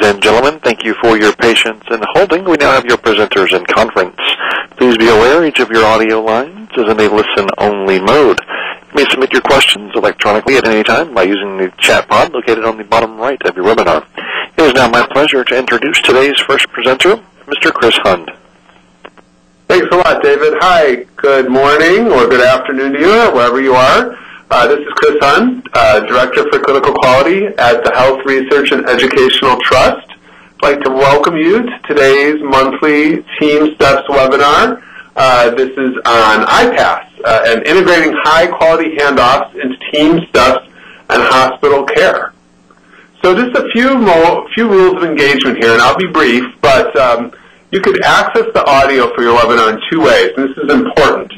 Ladies and gentlemen, thank you for your patience in holding. We now have your presenters in conference. Please be aware each of your audio lines is in a listen-only mode. You may submit your questions electronically at any time by using the chat pod located on the bottom right of your webinar. It is now my pleasure to introduce today's first presenter, Mr. Chris Hund. Thanks a lot, David. Hi, good morning or good afternoon to you, wherever you are. Uh, this is Chris Hund, uh, Director for Clinical Quality at the Health Research and Educational Trust. I'd like to welcome you to today's monthly TeamSTEPPS webinar. Uh, this is on IPASS uh, and integrating high-quality handoffs into TeamSTEPPS and hospital care. So just a few, few rules of engagement here, and I'll be brief, but um, you could access the audio for your webinar in two ways, and this is important.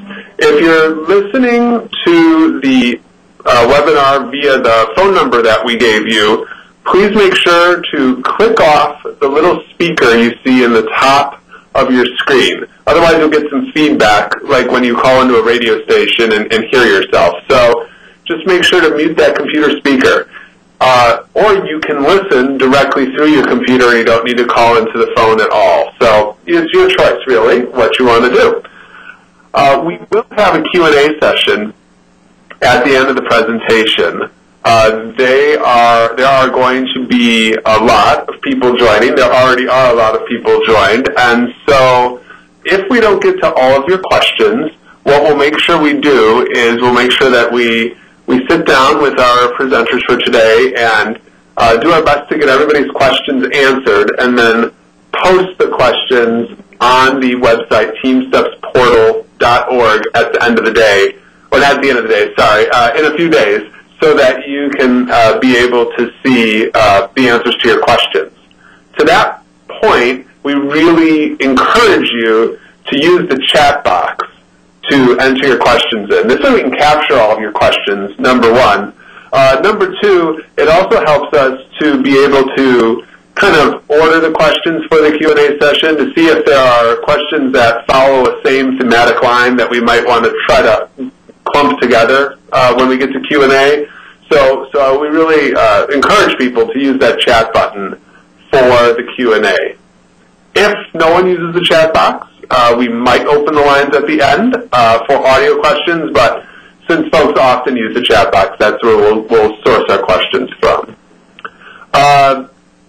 If you're listening to the uh, webinar via the phone number that we gave you, please make sure to click off the little speaker you see in the top of your screen. Otherwise, you'll get some feedback, like when you call into a radio station and, and hear yourself. So just make sure to mute that computer speaker. Uh, or you can listen directly through your computer and you don't need to call into the phone at all. So it's your choice, really, what you want to do. Uh, we will have a Q&A session at the end of the presentation. Uh, they are there are going to be a lot of people joining. There already are a lot of people joined, and so if we don't get to all of your questions, what we'll make sure we do is we'll make sure that we we sit down with our presenters for today and uh, do our best to get everybody's questions answered, and then post the questions on the website the end of the day, or not at the end of the day, sorry, uh, in a few days, so that you can uh, be able to see uh, the answers to your questions. To that point, we really encourage you to use the chat box to enter your questions in. This way we can capture all of your questions, number one. Uh, number two, it also helps us to be able to kind of order the questions for the Q&A session to see if there are questions that follow a same thematic line that we might want to try to clump together uh, when we get to Q&A. So, so we really uh, encourage people to use that chat button for the Q&A. If no one uses the chat box, uh, we might open the lines at the end uh, for audio questions, but since folks often use the chat box, that's where we'll, we'll source our questions from.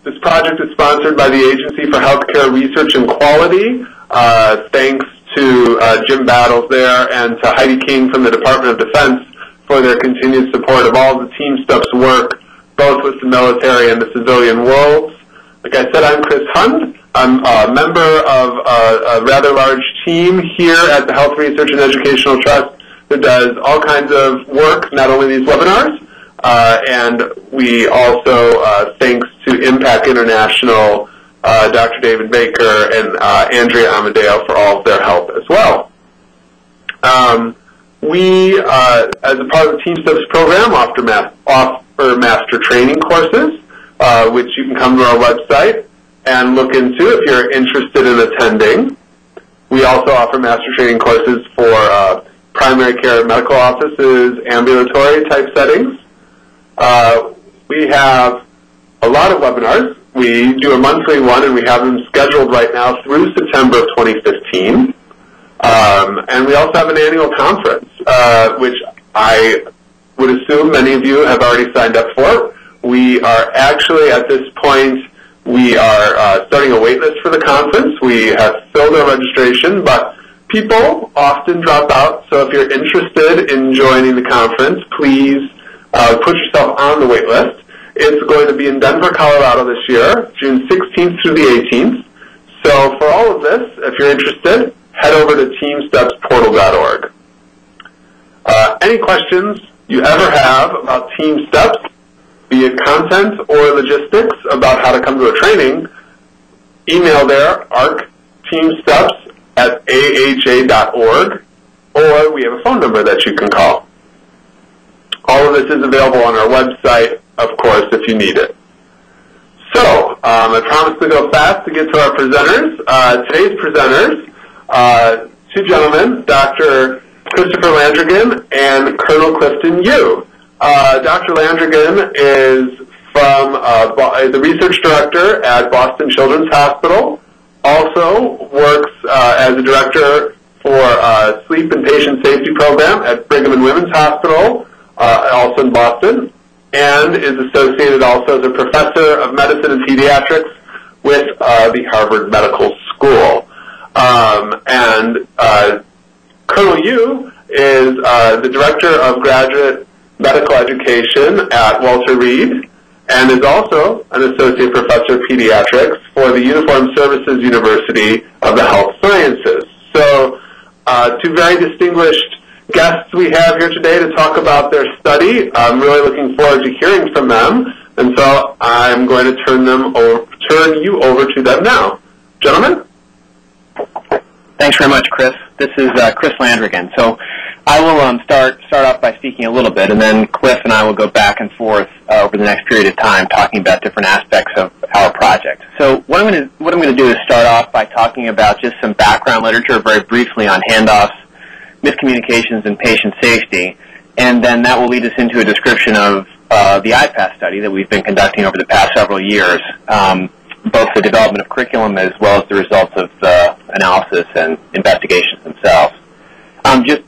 This project is sponsored by the Agency for Healthcare Research and Quality. Uh, thanks to uh, Jim Battles there and to Heidi King from the Department of Defense for their continued support of all the TeamSTEPPS work, both with the military and the civilian worlds. Like I said, I'm Chris Hund. I'm a member of a, a rather large team here at the Health Research and Educational Trust that does all kinds of work, not only these webinars, and we also, uh, thanks to IMPAQ International, uh, Dr. David Baker and uh, Andrea Amadeo for all of their help as well. Um, we, uh, as a part of the TeamSTEPPS program, offer, ma offer master training courses, uh, which you can come to our website and look into if you're interested in attending. We also offer master training courses for uh, primary care medical offices, ambulatory type settings. Uh, we have a lot of webinars. We do a monthly one, and we have them scheduled right now through September of 2015. Um, and we also have an annual conference, uh, which I would assume many of you have already signed up for. We are actually at this point we are uh, starting a wait list for the conference. We have filled our registration, but people often drop out. So if you're interested in joining the conference, please uh, put yourself on the wait list. It's going to be in Denver, Colorado this year, June 16th through the 18th. So for all of this, if you're interested, head over to teamsteppsportal.org. Uh, any questions you ever have about TeamSTEPPS, be it content or logistics about how to come to a training, email there, AHRQTeamSTEPPS at aha.org, or we have a phone number that you can call. All of this is available on our website, of course, if you need it. So, um, I promised to go fast to get to our presenters. Uh, today's presenters, uh, two gentlemen, Dr. Christopher Landrigan and Colonel Clifton Yu. Uh, Dr. Landrigan is from uh, the research director at Boston Children's Hospital. Also works uh, as a director for uh, sleep and patient safety program at Brigham and Women's Hospital, uh, also in Boston, and is associated also as a professor of medicine and pediatrics with uh, the Harvard Medical School. Um, and uh, Colonel Yu is the director of graduate medical education at Walter Reed and is also an associate professor of pediatrics for the Uniformed Services University of the Health Sciences. So uh, two very distinguished guests we have here today to talk about their study. I'm really looking forward to hearing from them, and so I'm going to turn them over, turn you over to them now. Gentlemen? Thanks very much, Chris. This is uh, Chris Landrigan. So I will um, start start off by speaking a little bit, and then Cliff and I will go back and forth uh, over the next period of time, talking about different aspects of our project. So what I'm going to what I'm going to do is start off by talking about just some background literature, very briefly, on handoffs, miscommunications, and patient safety, and then that will lead us into a description of uh, the IPASS study that we've been conducting over the past several years, um, both the development of curriculum as well as the results of the analysis and investigations themselves. Um, just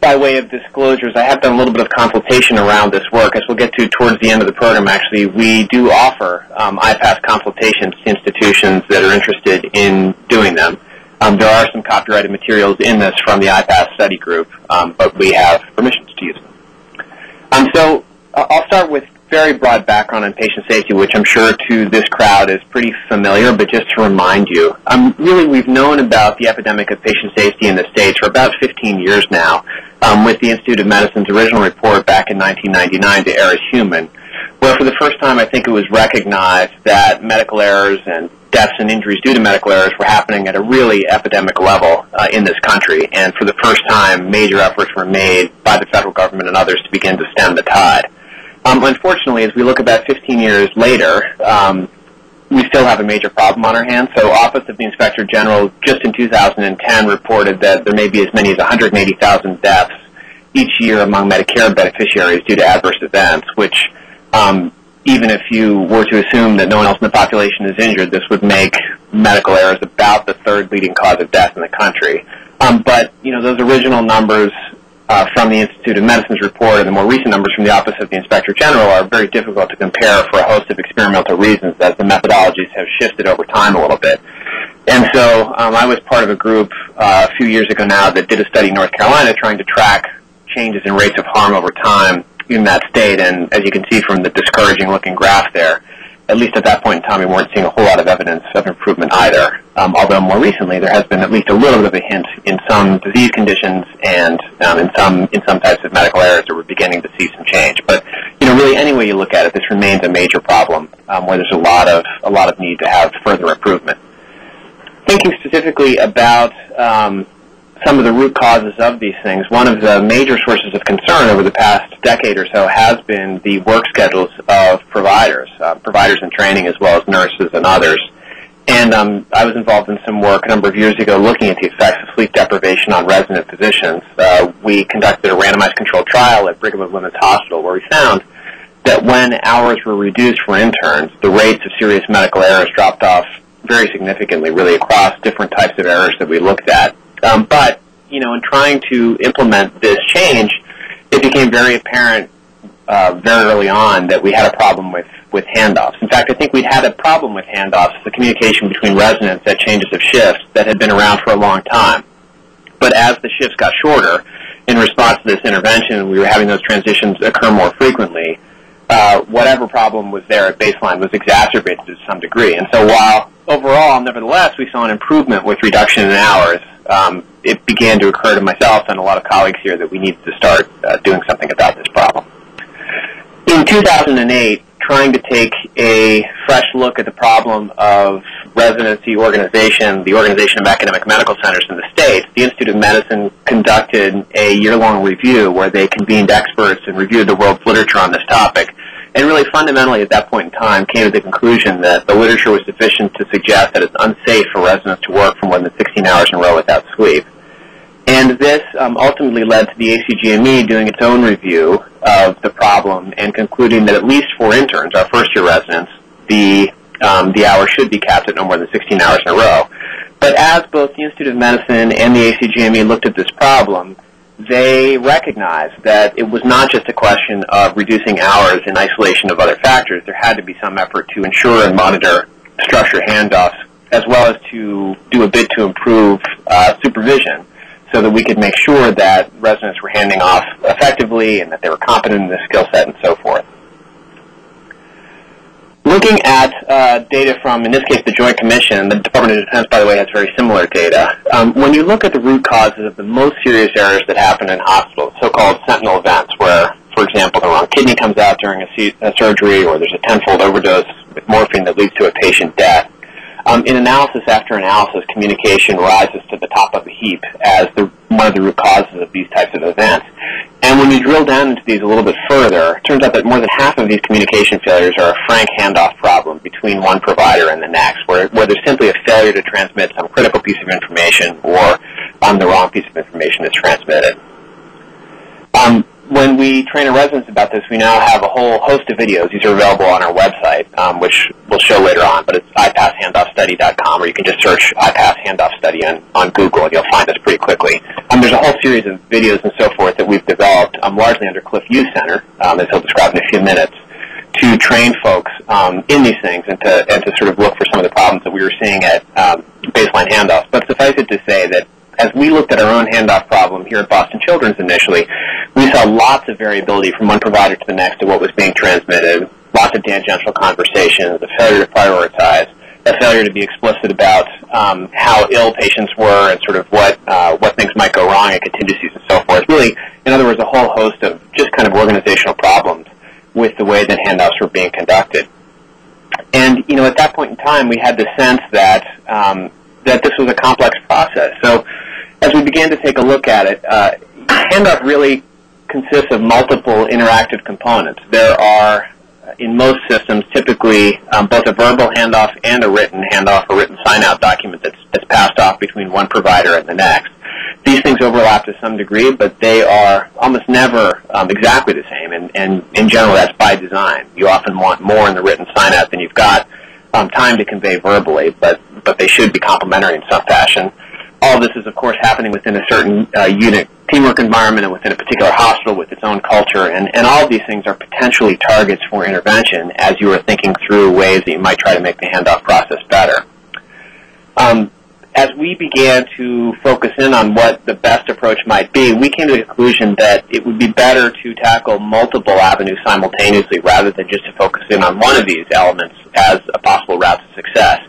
by way of disclosures, I have done a little bit of consultation around this work. As we'll get to towards the end of the program, actually, we do offer um, IPASS consultations to institutions that are interested in doing them. Um, there are some copyrighted materials in this from the IPASS study group, um, but we have permissions to use them. Um, so uh, I'll start with very broad background on patient safety, which I'm sure to this crowd is pretty familiar, but just to remind you, um, really we've known about the epidemic of patient safety in the States for about 15 years now, um, with the Institute of Medicine's original report back in 1999 To Err Is Human, where for the first time I think it was recognized that medical errors and deaths and injuries due to medical errors were happening at a really epidemic level uh, in this country. And for the first time, major efforts were made by the federal government and others to begin to stem the tide. Um, unfortunately, as we look about 15 years later, um, we still have a major problem on our hands. So Office of the Inspector General just in 2010 reported that there may be as many as 180,000 deaths each year among Medicare beneficiaries due to adverse events, which um, even if you were to assume that no one else in the population is injured, this would make medical errors about the third leading cause of death in the country. Um, but, you know, those original numbers uh, from the Institute of Medicine's report and the more recent numbers from the Office of the Inspector General are very difficult to compare for a host of experimental reasons as the methodologies have shifted over time a little bit. And so um, I was part of a group uh, a few years ago now that did a study in North Carolina trying to track changes in rates of harm over time in that state. And as you can see from the discouraging looking graph there, at least at that point in time, we weren't seeing a whole lot of evidence of improvement either. Um, although more recently, there has been at least a little bit of a hint in some disease conditions and um, in some in some types of medical errors that we're beginning to see some change. But you know, really, any way you look at it, this remains a major problem um, where there's a lot of a lot of need to have further improvement. Thinking specifically about um, some of the root causes of these things. One of the major sources of concern over the past decade or so has been the work schedules of providers, uh, providers in training as well as nurses and others. And um, I was involved in some work a number of years ago looking at the effects of sleep deprivation on resident physicians. Uh, we conducted a randomized controlled trial at Brigham and Women's Hospital where we found that when hours were reduced for interns, the rates of serious medical errors dropped off very significantly, really across different types of errors that we looked at. Um, but, you know, in trying to implement this change, it became very apparent uh, very early on that we had a problem with, with handoffs. In fact, I think we'd had a problem with handoffs, the communication between residents at changes of shifts that had been around for a long time. But as the shifts got shorter, in response to this intervention, we were having those transitions occur more frequently. Uh, whatever problem was there at baseline was exacerbated to some degree. And so while overall, nevertheless, we saw an improvement with reduction in hours, um, it began to occur to myself and a lot of colleagues here that we needed to start uh, doing something about this problem. In 2008, trying to take a fresh look at the problem of residency organization, the organization of academic medical centers in the states, the Institute of Medicine conducted a year-long review where they convened experts and reviewed the world's literature on this topic. And really fundamentally at that point in time came to the conclusion that the literature was sufficient to suggest that it's unsafe for residents to work for more than 16 hours in a row without sleep. And this um, ultimately led to the ACGME doing its own review of the problem and concluding that at least for interns, our first year residents, the um, the hours should be capped at no more than 16 hours in a row. But as both the Institute of Medicine and the ACGME looked at this problem, they recognized that it was not just a question of reducing hours in isolation of other factors. There had to be some effort to ensure and monitor structure handoffs, as well as to do a bit to improve uh, supervision so that we could make sure that residents were handing off effectively and that they were competent in the skill set and so forth. Looking at uh, data from, in this case, the Joint Commission, the Department of Defense, by the way, has very similar data. Um, when you look at the root causes of the most serious errors that happen in hospitals, so-called sentinel events, where, for example, the wrong kidney comes out during a, a surgery or there's a tenfold overdose with morphine that leads to a patient death, um, in analysis after analysis, communication rises to the top of the heap as the, one of the root causes of these types of events. And when you drill down into these a little bit further, it turns out that more than half of these communication failures are a frank handoff problem between one provider and the next, where, where there's simply a failure to transmit some critical piece of information or um, the wrong piece of information is transmitted. Um, when we train our residents about this, we now have a whole host of videos. These are available on our website, um, which we'll show later on, but it's iPassHandoffStudy.com, or you can just search iPass Handoff Study on, on Google, and you'll find us pretty quickly. Um, there's a whole series of videos and so forth that we've developed, um, largely under Cliff Yu's Center, um, as he'll describe in a few minutes, to train folks um, in these things and to, and to sort of look for some of the problems that we were seeing at um, baseline handoffs. But suffice it to say that as we looked at our own handoff problem here at Boston Children's initially, we saw lots of variability from one provider to the next to what was being transmitted, lots of tangential conversations, a failure to prioritize, a failure to be explicit about um, how ill patients were and sort of what uh, what things might go wrong and contingencies and so forth. Really, in other words, a whole host of just kind of organizational problems with the way that handoffs were being conducted. And you know, at that point in time, we had the sense that um, that this was a complex process. So as we began to take a look at it, uh, handoff really consists of multiple interactive components. There are, in most systems, typically um, both a verbal handoff and a written handoff, a written sign-out document that's, that's passed off between one provider and the next. These things overlap to some degree, but they are almost never um, exactly the same, and, and in general, that's by design. You often want more in the written sign-out than you've got um, time to convey verbally, but, but they should be complementary in some fashion all this is, of course, happening within a certain uh, unit teamwork environment and within a particular hospital with its own culture. And, and all of these things are potentially targets for intervention as you are thinking through ways that you might try to make the handoff process better. Um, as we began to focus in on what the best approach might be, we came to the conclusion that it would be better to tackle multiple avenues simultaneously rather than just to focus in on one of these elements as a possible route to success.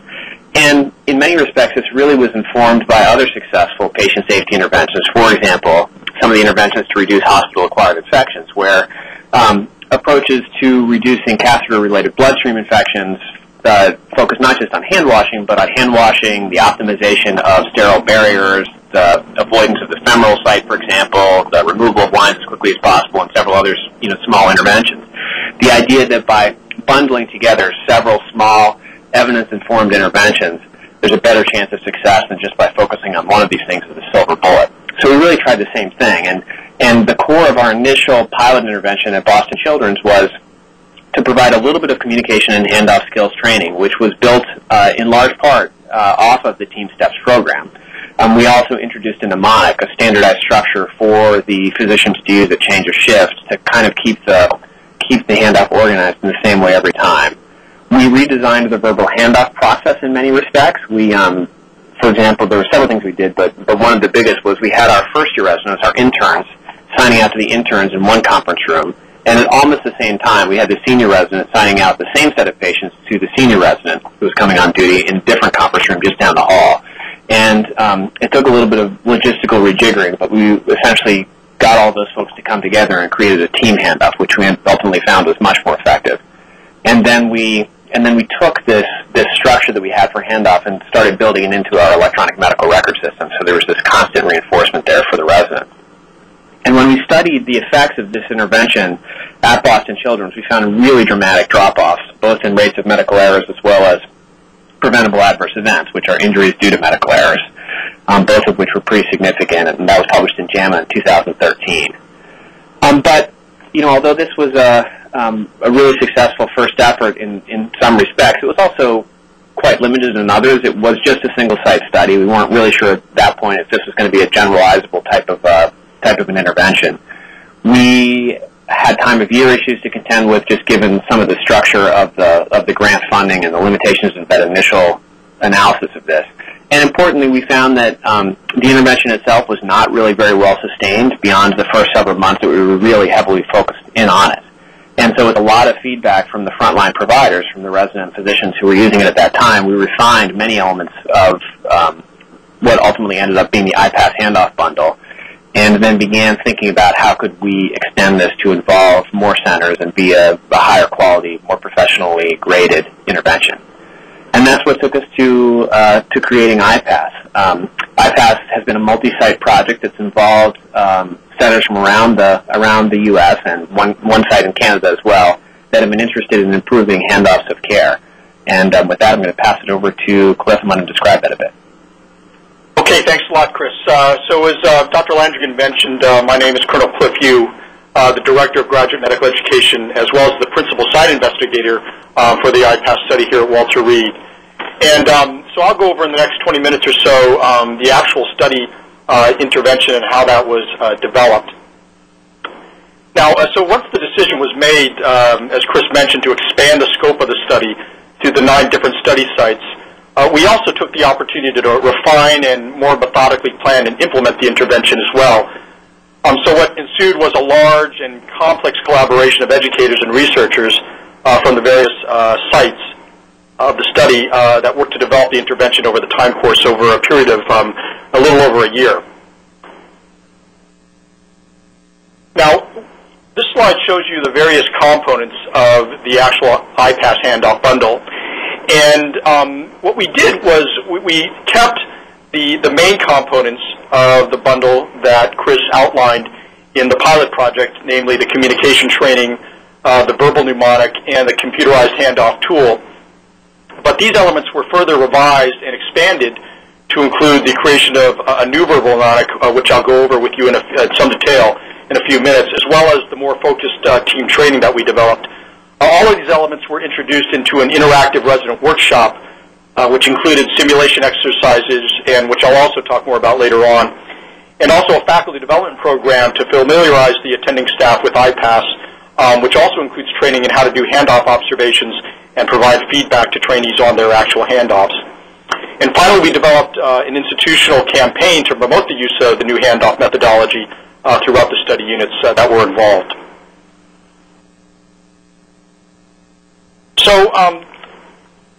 Many respects, this really was informed by other successful patient safety interventions. For example, some of the interventions to reduce hospital-acquired infections, where um, approaches to reducing catheter-related bloodstream infections uh, focus not just on hand washing, but on hand washing, the optimization of sterile barriers, the avoidance of the femoral site, for example, the removal of lines as quickly as possible, and several others, you know, small interventions. The idea that by bundling together several small evidence-informed interventions, there's a better chance of success than just by focusing on one of these things as a silver bullet. So we really tried the same thing, and and the core of our initial pilot intervention at Boston Children's was to provide a little bit of communication and handoff skills training, which was built uh, in large part uh, off of the TeamSTEPPS program. Um, we also introduced a mnemonic, a standardized structure for the physicians to use at change of shift to kind of keep the keep the handoff organized in the same way every time. We redesigned the verbal handoff process in many respects. We, um, for example, there were several things we did, but, but one of the biggest was we had our first year residents, our interns, signing out to the interns in one conference room. And at almost the same time, we had the senior resident signing out the same set of patients to the senior resident who was coming on duty in a different conference room just down the hall. And um, it took a little bit of logistical rejiggering, but we essentially got all those folks to come together and created a team handoff, which we ultimately found was much more effective. And then we and then we took this this structure that we had for handoff and started building it into our electronic medical record system. So there was this constant reinforcement there for the resident. And when we studied the effects of this intervention at Boston Children's, we found really dramatic drop-offs, both in rates of medical errors as well as preventable adverse events, which are injuries due to medical errors. um, both of which were pretty significant, and that was published in JAMA in 2013. Um, but you know, although this was a, um, a really successful first effort in, in some respects, it was also quite limited in others. It was just a single site study. We weren't really sure at that point if this was going to be a generalizable type of uh, type of an intervention. We had time of year issues to contend with, just given some of the structure of the of the grant funding and the limitations of that initial analysis of this. And importantly, we found that um, the intervention itself was not really very well sustained beyond the first several months that we were really heavily focused in on it. And so with a lot of feedback from the frontline providers, from the resident physicians who were using it at that time, we refined many elements of um, what ultimately ended up being the IPASS handoff bundle, and then began thinking about how could we extend this to involve more centers and be a, a higher quality, more professionally graded intervention. And that's what took us to uh, to creating IPASS. Um, IPASS has been a multi-site project that's involved um, centers from around the around the U.S. and one one site in Canada as well that have been interested in improving handoffs of care. And um, with that, I'm going to pass it over to Cliff. I'm going to describe that a bit. Okay, thanks a lot, Chris. Uh, so as uh, Dr. Landrigan mentioned, uh, my name is Colonel Cliff Yu, uh, the Director of Graduate Medical Education, as well as the Principal Site Investigator uh, for the IPASS study here at Walter Reed. And um, so I'll go over in the next 20 minutes or so um, the actual study intervention and how that was uh, developed. Now, uh, so once the decision was made, um, as Chris mentioned, to expand the scope of the study to the nine different study sites, uh, we also took the opportunity to refine and more methodically plan and implement the intervention as well. Um, so what ensued was a large and complex collaboration of educators and researchers uh, from the various uh, sites of the study uh, that worked to develop the intervention over the time course over a period of um, a little over a year. Now, this slide shows you the various components of the actual IPASS handoff bundle. And um, what we did was we, we kept the, the main components of the bundle that Chris outlined in the pilot project, namely the communication training, uh, the verbal mnemonic, and the computerized handoff tool. But these elements were further revised and expanded to include the creation of a new verbal mnemonic, uh, which I'll go over with you in, a, in, some detail in a few minutes, as well as the more focused uh, team training that we developed. Uh, all of these elements were introduced into an interactive resident workshop, uh, which included simulation exercises, and which I'll also talk more about later on, and also a faculty development program to familiarize the attending staff with IPASS, um, which also includes training in how to do handoff observations and provide feedback to trainees on their actual handoffs. And finally, we developed uh, an institutional campaign to promote the use of the new handoff methodology uh, throughout the study units uh, that were involved. So, um,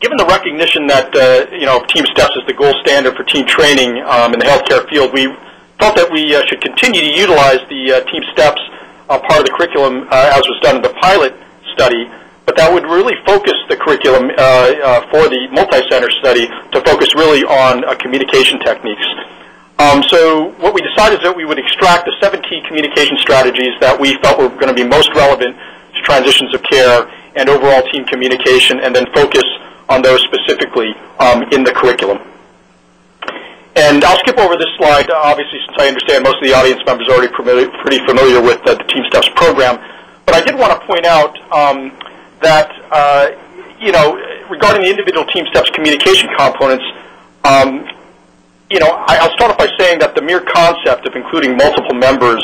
given the recognition that uh, you know TeamSTEPPS is the gold standard for team training um, in the healthcare field, we felt that we uh, should continue to utilize the uh, Team Steps part of the curriculum as was done in the pilot study but that would really focus the curriculum uh, uh, for the multi-center study to focus really on uh, communication techniques. Um, so what we decided is that we would extract the seven key communication strategies that we felt were going to be most relevant to transitions of care and overall team communication, and then focus on those specifically um, in the curriculum. And I'll skip over this slide, obviously, since I understand most of the audience members are already pretty familiar with uh, the TeamSTEPPS program. But I did want to point out um, that, uh, you know, regarding the individual TeamSTEPPS communication components, um, you know, I, will start off by saying that the mere concept of including multiple members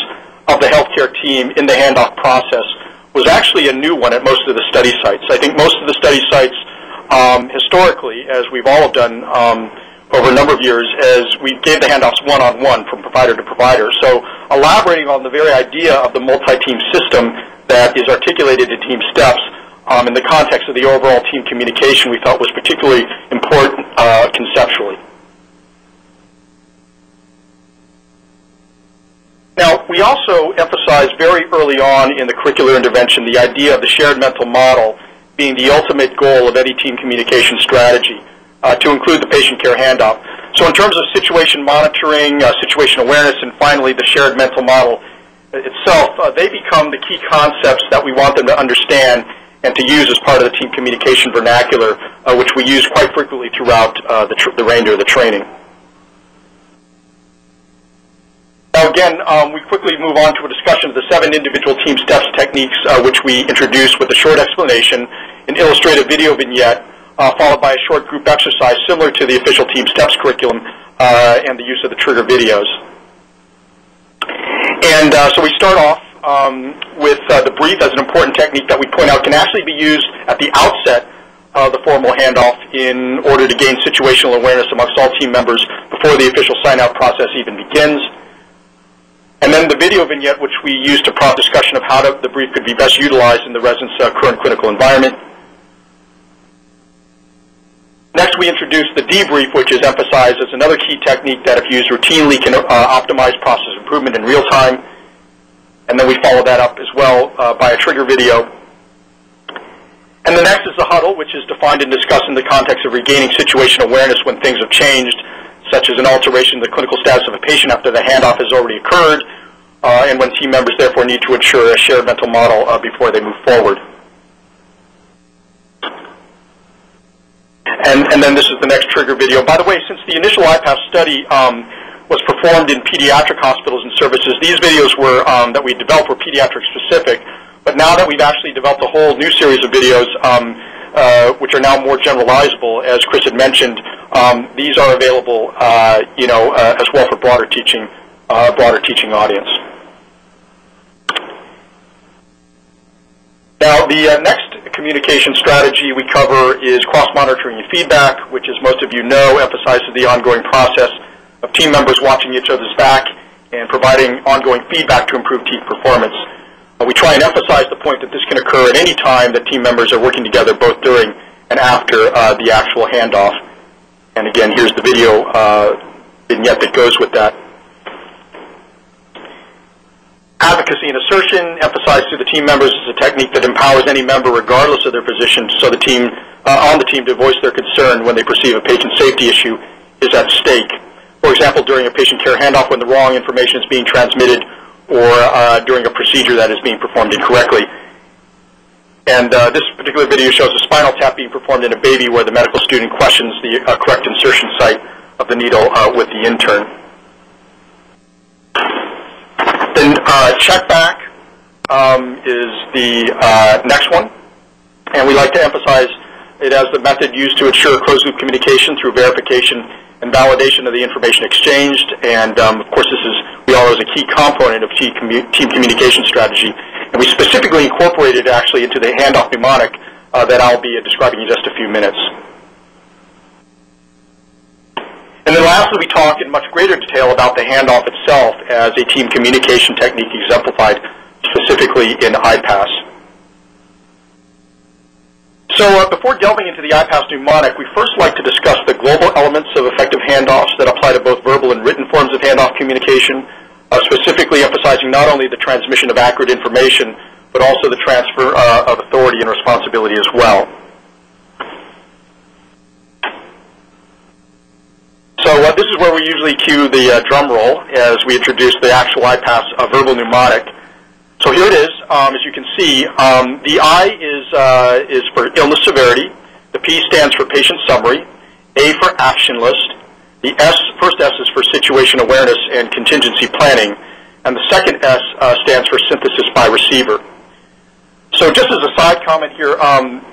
of the healthcare team in the handoff process was actually a new one at most of the study sites. I think most of the study sites, um, historically, as we've all done um, over a number of years, as we gave the handoffs one-on-one -on -one from provider to provider. So elaborating on the very idea of the multi-team system that is articulated in Team Steps um, in the context of the overall team communication we felt was particularly important uh, conceptually. Now, we also emphasized very early on in the curricular intervention the idea of the shared mental model being the ultimate goal of any team communication strategy uh, to include the patient care handoff. So in terms of situation monitoring, uh, situation awareness, and finally the shared mental model itself, uh, they become the key concepts that we want them to understand and to use as part of the team communication vernacular, uh, which we use quite frequently throughout uh, the, the remainder of the training. Now again, um, we quickly move on to a discussion of the seven individual TeamSTEPPS techniques uh, which we introduced with a short explanation, an illustrative video vignette, uh, followed by a short group exercise similar to the official TeamSTEPPS curriculum uh, and the use of the trigger videos. And uh, so we start off um, with uh, the brief as an important technique that we point out can actually be used at the outset of the formal handoff in order to gain situational awareness amongst all team members before the official sign-out process even begins. And then the video vignette, which we use to prompt discussion of how to, the brief could be best utilized in the resident's uh, current clinical environment. Next, we introduce the debrief, which is emphasized as another key technique that, if used routinely, can uh, optimize process improvement in real time. And then we follow that up as well uh, by a trigger video. And the next is the huddle, which is defined and discussed in the context of regaining situational awareness when things have changed such as an alteration in the clinical status of a patient after the handoff has already occurred, uh, and when team members therefore need to ensure a shared mental model uh, before they move forward. And, and, then this is the next trigger video. By the way, since the initial IPASS study um, was performed in pediatric hospitals and services, these videos were um, that we developed were pediatric specific. But now that we've actually developed a whole new series of videos, um, uh, which are now more generalizable, as Chris had mentioned, um, these are available, uh, you know, uh, as well for broader teaching, uh, broader teaching audience. Now, the uh, next communication strategy we cover is cross-monitoring and feedback, which, as most of you know, emphasizes the ongoing process of team members watching each other's back and providing ongoing feedback to improve team performance. Uh, we try and emphasize the point that this can occur at any time that team members are working together, both during and after uh, the actual handoff. And again, here's the video uh, vignette that goes with that. Advocacy and assertion, emphasized to the team members, is a technique that empowers any member, regardless of their position, so the team uh, on the team to voice their concern when they perceive a patient safety issue is at stake. For example, during a patient care handoff when the wrong information is being transmitted or uh, during a procedure that is being performed incorrectly. And uh, this particular video shows a spinal tap being performed in a baby where the medical student questions the uh, correct insertion site of the needle uh, with the intern. Then uh, check back um, is the uh, next one. And we like to emphasize it as the method used to ensure closed-loop communication through verification and validation of the information exchanged. And um, of course, this is we all as a key component of team, commu team communication strategy. And we specifically incorporated actually into the handoff mnemonic uh, that I'll be describing in just a few minutes. And then lastly, we talk in much greater detail about the handoff itself as a team communication technique exemplified specifically in IPASS. So uh, before delving into the IPASS mnemonic, we first like to discuss the global elements of effective handoffs that apply to both verbal and written forms of handoff communication, uh, specifically emphasizing not only the transmission of accurate information, but also the transfer uh, of authority and responsibility as well. So uh, this is where we usually cue the uh, drum roll as we introduce the actual IPASS uh, verbal mnemonic. So here it is. Um, as you can see, um, the I is, uh, is for illness severity. The P stands for patient summary. A for action list. The S, first S is for situation awareness and contingency planning. And the second S uh, stands for synthesis by receiver. So just as a side comment here, um,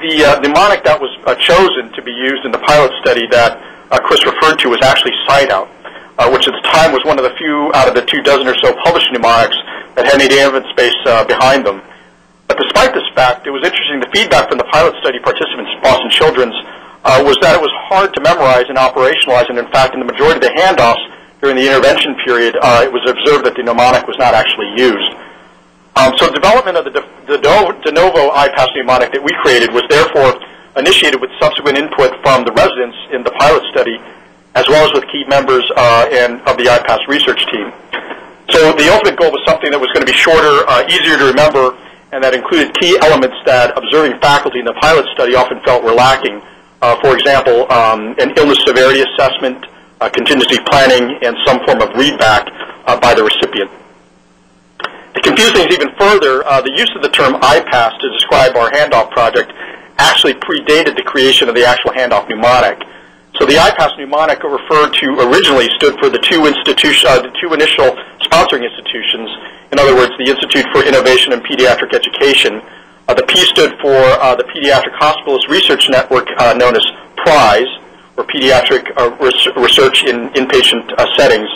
the uh, mnemonic that was uh, chosen to be used in the pilot study that uh, Chris referred to was actually SIGNOUT, uh, which at the time was one of the few out of the two dozen or so published mnemonics that had any evidence base uh, behind them. But despite this fact, it was interesting. The feedback from the pilot study participants, Boston Children's, uh, was that it was hard to memorize and operationalize, and in fact, in the majority of the handoffs during the intervention period, uh, it was observed that the mnemonic was not actually used. Um, so development of the de, the de novo IPASS mnemonic that we created was therefore initiated with subsequent input from the residents in the pilot study, as well as with key members uh, and of the IPASS research team. So the ultimate goal was something that was going to be shorter, uh, easier to remember, and that included key elements that observing faculty in the pilot study often felt were lacking. Uh, for example, um, an illness severity assessment, uh, contingency planning, and some form of readback uh, by the recipient. To confuse things even further, uh, the use of the term IPASS to describe our handoff project actually predated the creation of the actual handoff mnemonic. So the IPASS mnemonic referred to originally stood for the two institution, uh, the two initial sponsoring institutions. In other words, the Institute for Innovation in Pediatric Education. Uh, the P stood for uh, the Pediatric Hospitalist Research Network, uh, known as PRIS, or Pediatric uh, Res- Research in Inpatient uh, Settings,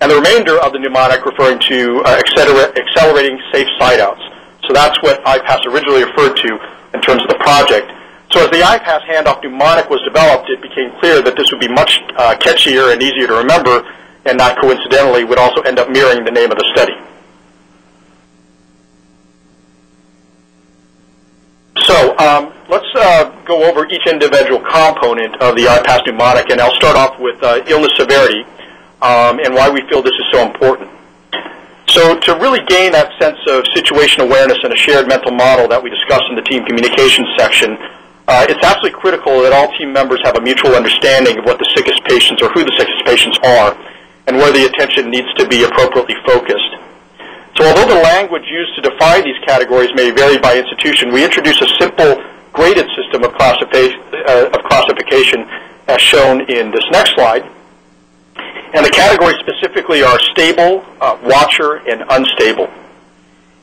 and the remainder of the mnemonic referring to accelerating safe sign-outs. So that's what IPASS originally referred to in terms of the project. So as the IPASS handoff mnemonic was developed, it became clear that this would be much uh, catchier and easier to remember, and not coincidentally would also end up mirroring the name of the study. So um, let's uh, go over each individual component of the IPASS mnemonic, and I'll start off with uh, illness severity um, and why we feel this is so important. So to really gain that sense of situation awareness and a shared mental model that we discussed in the team communications section, uh, it's absolutely critical that all team members have a mutual understanding of what the sickest patients or who the sickest patients are and where the attention needs to be appropriately focused. So although the language used to define these categories may vary by institution, we introduce a simple graded system of, classification, uh, of classification as shown in this next slide. And the categories specifically are stable, uh, watcher, and unstable.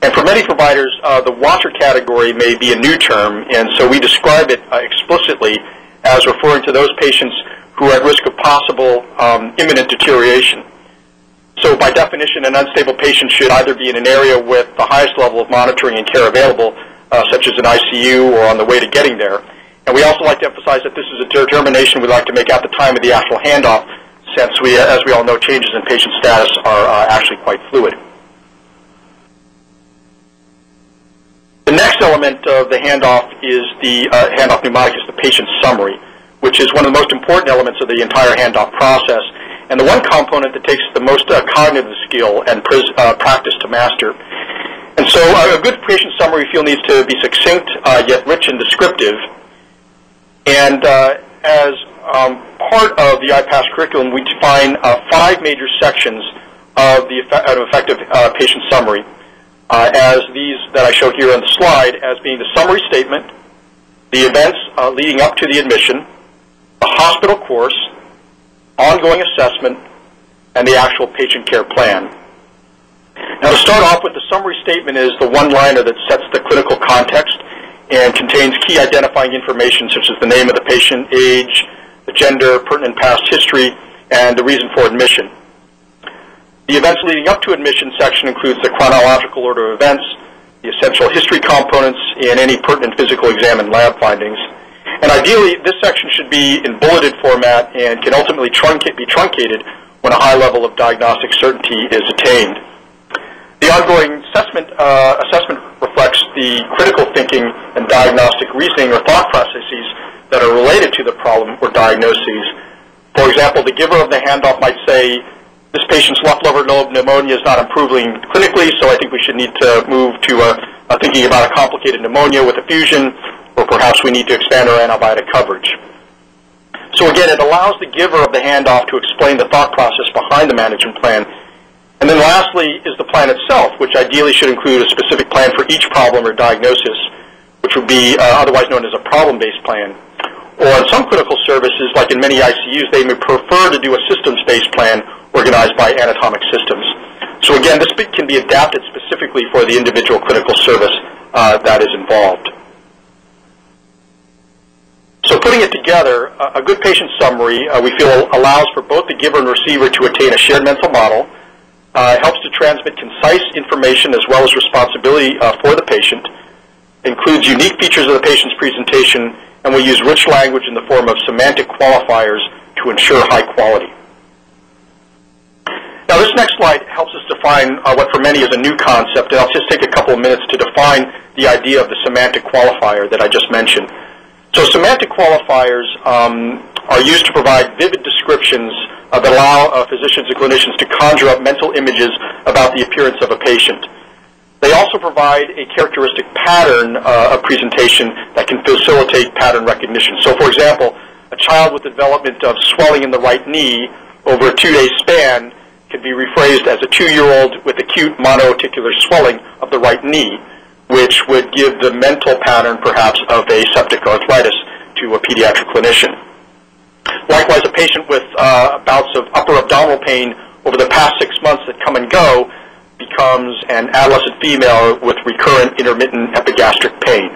And for many providers, uh, the watcher category may be a new term, and so we describe it uh, explicitly as referring to those patients who are at risk of possible um, imminent deterioration. So by definition, an unstable patient should either be in an area with the highest level of monitoring and care available, uh, such as an ICU or on the way to getting there. And we also like to emphasize that this is a determination we'd like to make at the time of the actual handoff, since we, as we all know, changes in patient status are uh, actually quite fluid. The next element of the handoff is the uh, handoff mnemonic is the patient summary, which is one of the most important elements of the entire handoff process, and the one component that takes the most uh, cognitive skill and uh, practice to master. And so uh, a good patient summary feel needs to be succinct uh, yet rich and descriptive. And uh, as um, part of the IPASS curriculum, we define five major sections of the effective patient summary uh, as these that I show here on the slide as being the summary statement, the events uh, leading up to the admission, the hospital course, ongoing assessment, and the actual patient care plan. Now to start off with, the summary statement is the one-liner that sets the clinical context and contains key identifying information such as the name of the patient, age, the gender, pertinent past history, and the reason for admission. The events leading up to admission section includes the chronological order of events, the essential history components, and any pertinent physical exam and lab findings. And ideally, this section should be in bulleted format and can ultimately truncate, be truncated when a high level of diagnostic certainty is attained. The ongoing assessment, uh, assessment reflects the critical thinking and diagnostic reasoning or thought processes that are related to the problem or diagnoses. For example, the giver of the handoff might say, this patient's left lower lobe pneumonia is not improving clinically, so I think we should need to move to uh, uh, thinking about a complicated pneumonia with effusion, or perhaps we need to expand our antibiotic coverage. So again, it allows the giver of the handoff to explain the thought process behind the management plan. And then lastly is the plan itself, which ideally should include a specific plan for each problem or diagnosis, which would be uh, otherwise known as a problem-based plan. Or in some clinical services, like in many ICUs, they may prefer to do a systems-based plan organized by anatomic systems. So again, this can be adapted specifically for the individual clinical service uh, that is involved. So putting it together, a good patient summary uh, we feel allows for both the giver and receiver to attain a shared mental model, uh, helps to transmit concise information as well as responsibility uh, for the patient, includes unique features of the patient's presentation, and we use rich language in the form of semantic qualifiers to ensure high quality. Now, this next slide helps us define uh, what for many is a new concept, and I'll just take a couple of minutes to define the idea of the semantic qualifier that I just mentioned. So semantic qualifiers um, are used to provide vivid descriptions uh, that allow uh, physicians and clinicians to conjure up mental images about the appearance of a patient. They also provide a characteristic pattern uh, of presentation that can facilitate pattern recognition. So, for example, a child with development of swelling in the right knee over a two-day span can be rephrased as a two-year-old with acute monoarticular swelling of the right knee, which would give the mental pattern, perhaps, of a septic arthritis to a pediatric clinician. Likewise, a patient with uh, bouts of upper abdominal pain over the past six months that come and go becomes an adolescent female with recurrent intermittent epigastric pain.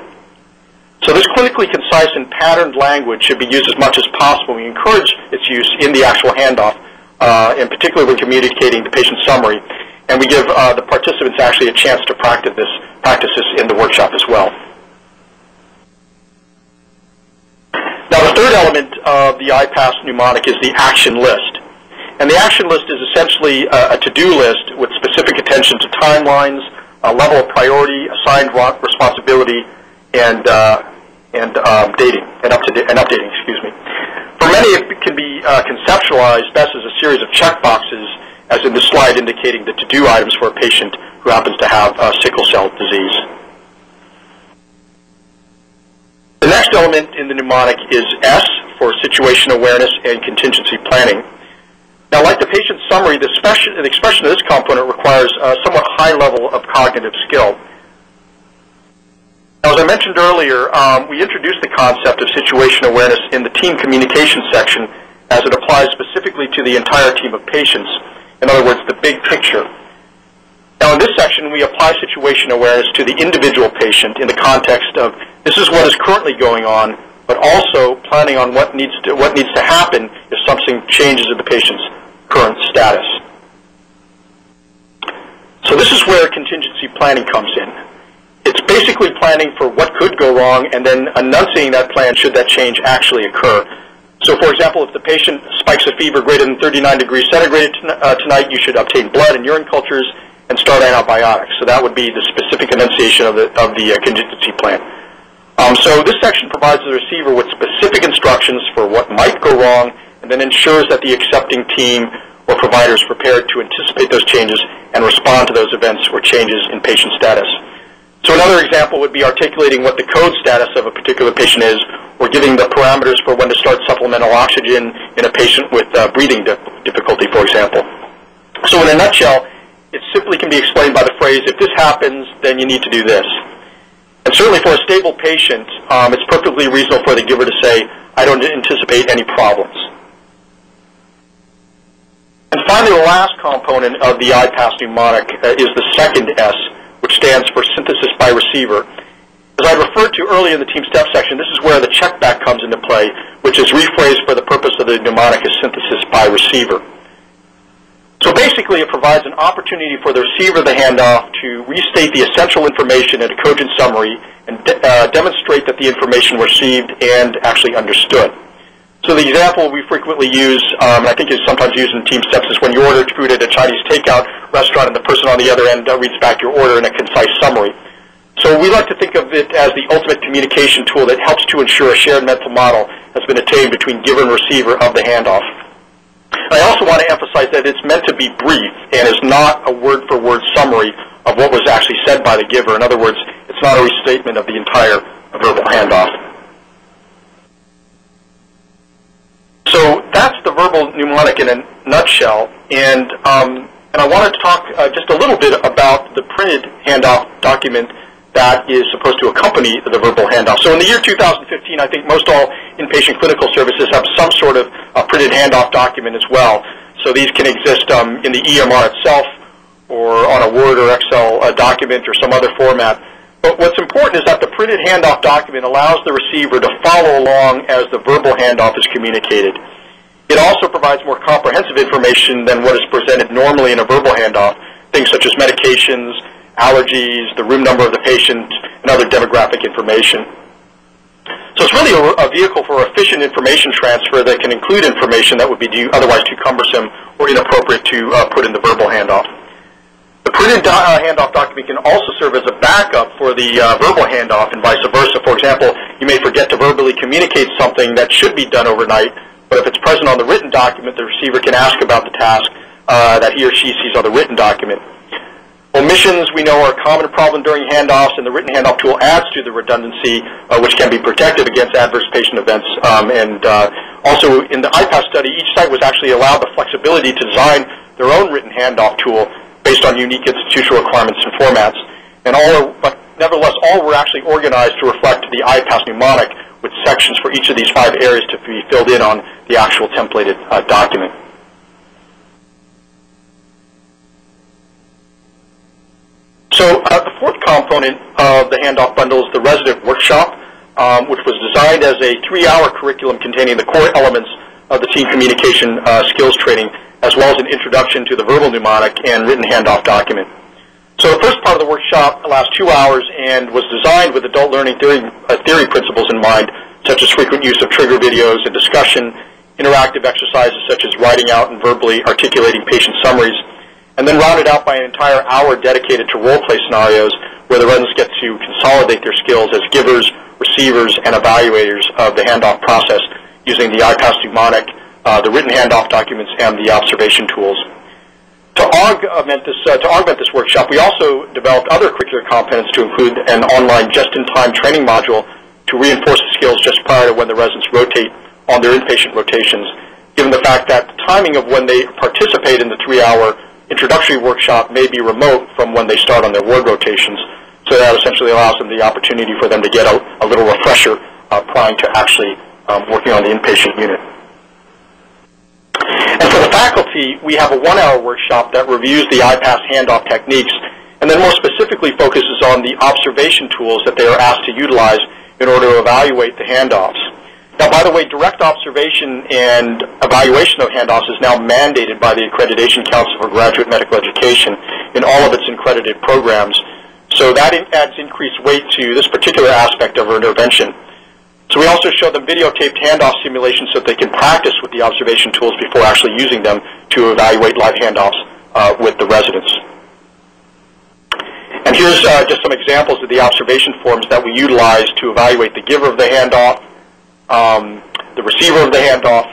So this clinically concise and patterned language should be used as much as possible. We encourage its use in the actual handoff, uh, in particular when communicating the patient summary. And we give uh, the participants actually a chance to practice this, practice this in the workshop as well. Now the third element of the IPASS mnemonic is the action list. And the action list is essentially a, a to-do list with specific attention to timelines, a level of priority, assigned responsibility, and uh, and um, dating and up to and updating. Excuse me. For many, it can be uh, conceptualized best as a series of checkboxes, as in the slide indicating the to-do items for a patient who happens to have uh, sickle cell disease. The next element in the mnemonic is S for situation awareness and contingency planning. Now, like the patient summary, the, the expression of this component requires a somewhat high level of cognitive skill. Now, as I mentioned earlier, um, we introduced the concept of situation awareness in the team communication section as it applies specifically to the entire team of patients. In other words, the big picture. Now, in this section, we apply situation awareness to the individual patient in the context of this is what is currently going on, but also planning on what needs to, what needs to happen if something changes in the patient's current status. So this is where contingency planning comes in. It's basically planning for what could go wrong and then enunciating that plan should that change actually occur. So, for example, if the patient spikes a fever greater than 39 degrees centigrade uh, tonight, you should obtain blood and urine cultures and start antibiotics. So that would be the specific enunciation of the, of the uh, contingency plan. Um, so this section provides the receiver with specific instructions for what might go wrong and then ensures that the accepting team or provider is prepared to anticipate those changes and respond to those events or changes in patient status. So another example would be articulating what the code status of a particular patient is, or giving the parameters for when to start supplemental oxygen in a patient with uh, breathing difficulty, for example. So in a nutshell, it simply can be explained by the phrase, if this happens, then you need to do this. And certainly for a stable patient, um, it's perfectly reasonable for the giver to say, I don't anticipate any problems. And finally, the last component of the IPASS mnemonic uh, is the second S, which stands for synthesis by receiver. As I referred to earlier in the TeamSTEPPS section, this is where the checkback comes into play, which is rephrased for the purpose of the mnemonic as synthesis by receiver. So basically, it provides an opportunity for the receiver of the handoff to restate the essential information in a cogent summary and de uh, demonstrate that the information received and actually understood. So the example we frequently use, um, I think is sometimes used in team steps, is when you order food at a Chinese takeout restaurant and the person on the other end uh, reads back your order in a concise summary. So we like to think of it as the ultimate communication tool that helps to ensure a shared mental model has been attained between giver and receiver of the handoff. I also want to emphasize that it's meant to be brief and is not a word-for-word -word summary of what was actually said by the giver. In other words, it's not a restatement of the entire verbal handoff. So that's the verbal mnemonic in a nutshell. And, um, and I want to talk uh, just a little bit about the printed handoff document that is supposed to accompany the verbal handoff. So in the year 2015, I think most all inpatient clinical services have some sort of uh, printed handoff document as well. So these can exist um, in the EMR itself or on a Word or Excel uh, document or some other format. But what's important is that the printed handoff document allows the receiver to follow along as the verbal handoff is communicated. It also provides more comprehensive information than what is presented normally in a verbal handoff, things such as medications, allergies, the room number of the patient, and other demographic information. So it's really a, a, vehicle for efficient information transfer that can include information that would be otherwise too cumbersome or inappropriate to uh, put in the verbal handoff. The printed do uh, handoff document can also serve as a backup for the uh, verbal handoff and vice versa. For example, you may forget to verbally communicate something that should be done overnight, but if it's present on the written document, the receiver can ask about the task uh, that he or she sees on the written document. Omissions, we know, are a common problem during handoffs, and the written handoff tool adds to the redundancy, uh, which can be protective against adverse patient events. Um, and uh, also, in the IPASS study, each site was actually allowed the flexibility to design their own written handoff tool based on unique institutional requirements and formats. And all but nevertheless, all were actually organized to reflect the IPASS mnemonic, with sections for each of these five areas to be filled in on the actual templated uh, document. So uh, the fourth component of the handoff bundle is the resident workshop, um, which was designed as a three-hour curriculum containing the core elements of the team communication uh, skills training, as well as an introduction to the verbal mnemonic and written handoff document. So the first part of the workshop lasts two hours and was designed with adult learning theory, uh, theory principles in mind, such as frequent use of trigger videos and discussion, interactive exercises such as writing out and verbally articulating patient summaries, and then rounded out by an entire hour dedicated to role play scenarios where the residents get to consolidate their skills as givers, receivers, and evaluators of the handoff process using the IPASS mnemonic, uh, the written handoff documents, and the observation tools. To augment this, uh, to augment this workshop, we also developed other curricular components to include an online just-in-time training module to reinforce the skills just prior to when the residents rotate on their inpatient rotations, given the fact that the timing of when they participate in the three-hour introductory workshop may be remote from when they start on their ward rotations. So that essentially allows them the opportunity for them to get a, a little refresher uh, prior to actually um, working on the inpatient unit. And for the faculty, we have a one-hour workshop that reviews the IPASS handoff techniques and then more specifically focuses on the observation tools that they are asked to utilize in order to evaluate the handoffs. Now, by the way, direct observation and evaluation of handoffs is now mandated by the Accreditation Council for Graduate Medical Education in all of its accredited programs. So that adds increased weight to this particular aspect of our intervention. So we also show them videotaped handoff simulations so that they can practice with the observation tools before actually using them to evaluate live handoffs uh, with the residents. And here's uh, just some examples of the observation forms that we utilize to evaluate the giver of the handoff, um, the receiver of the handoff,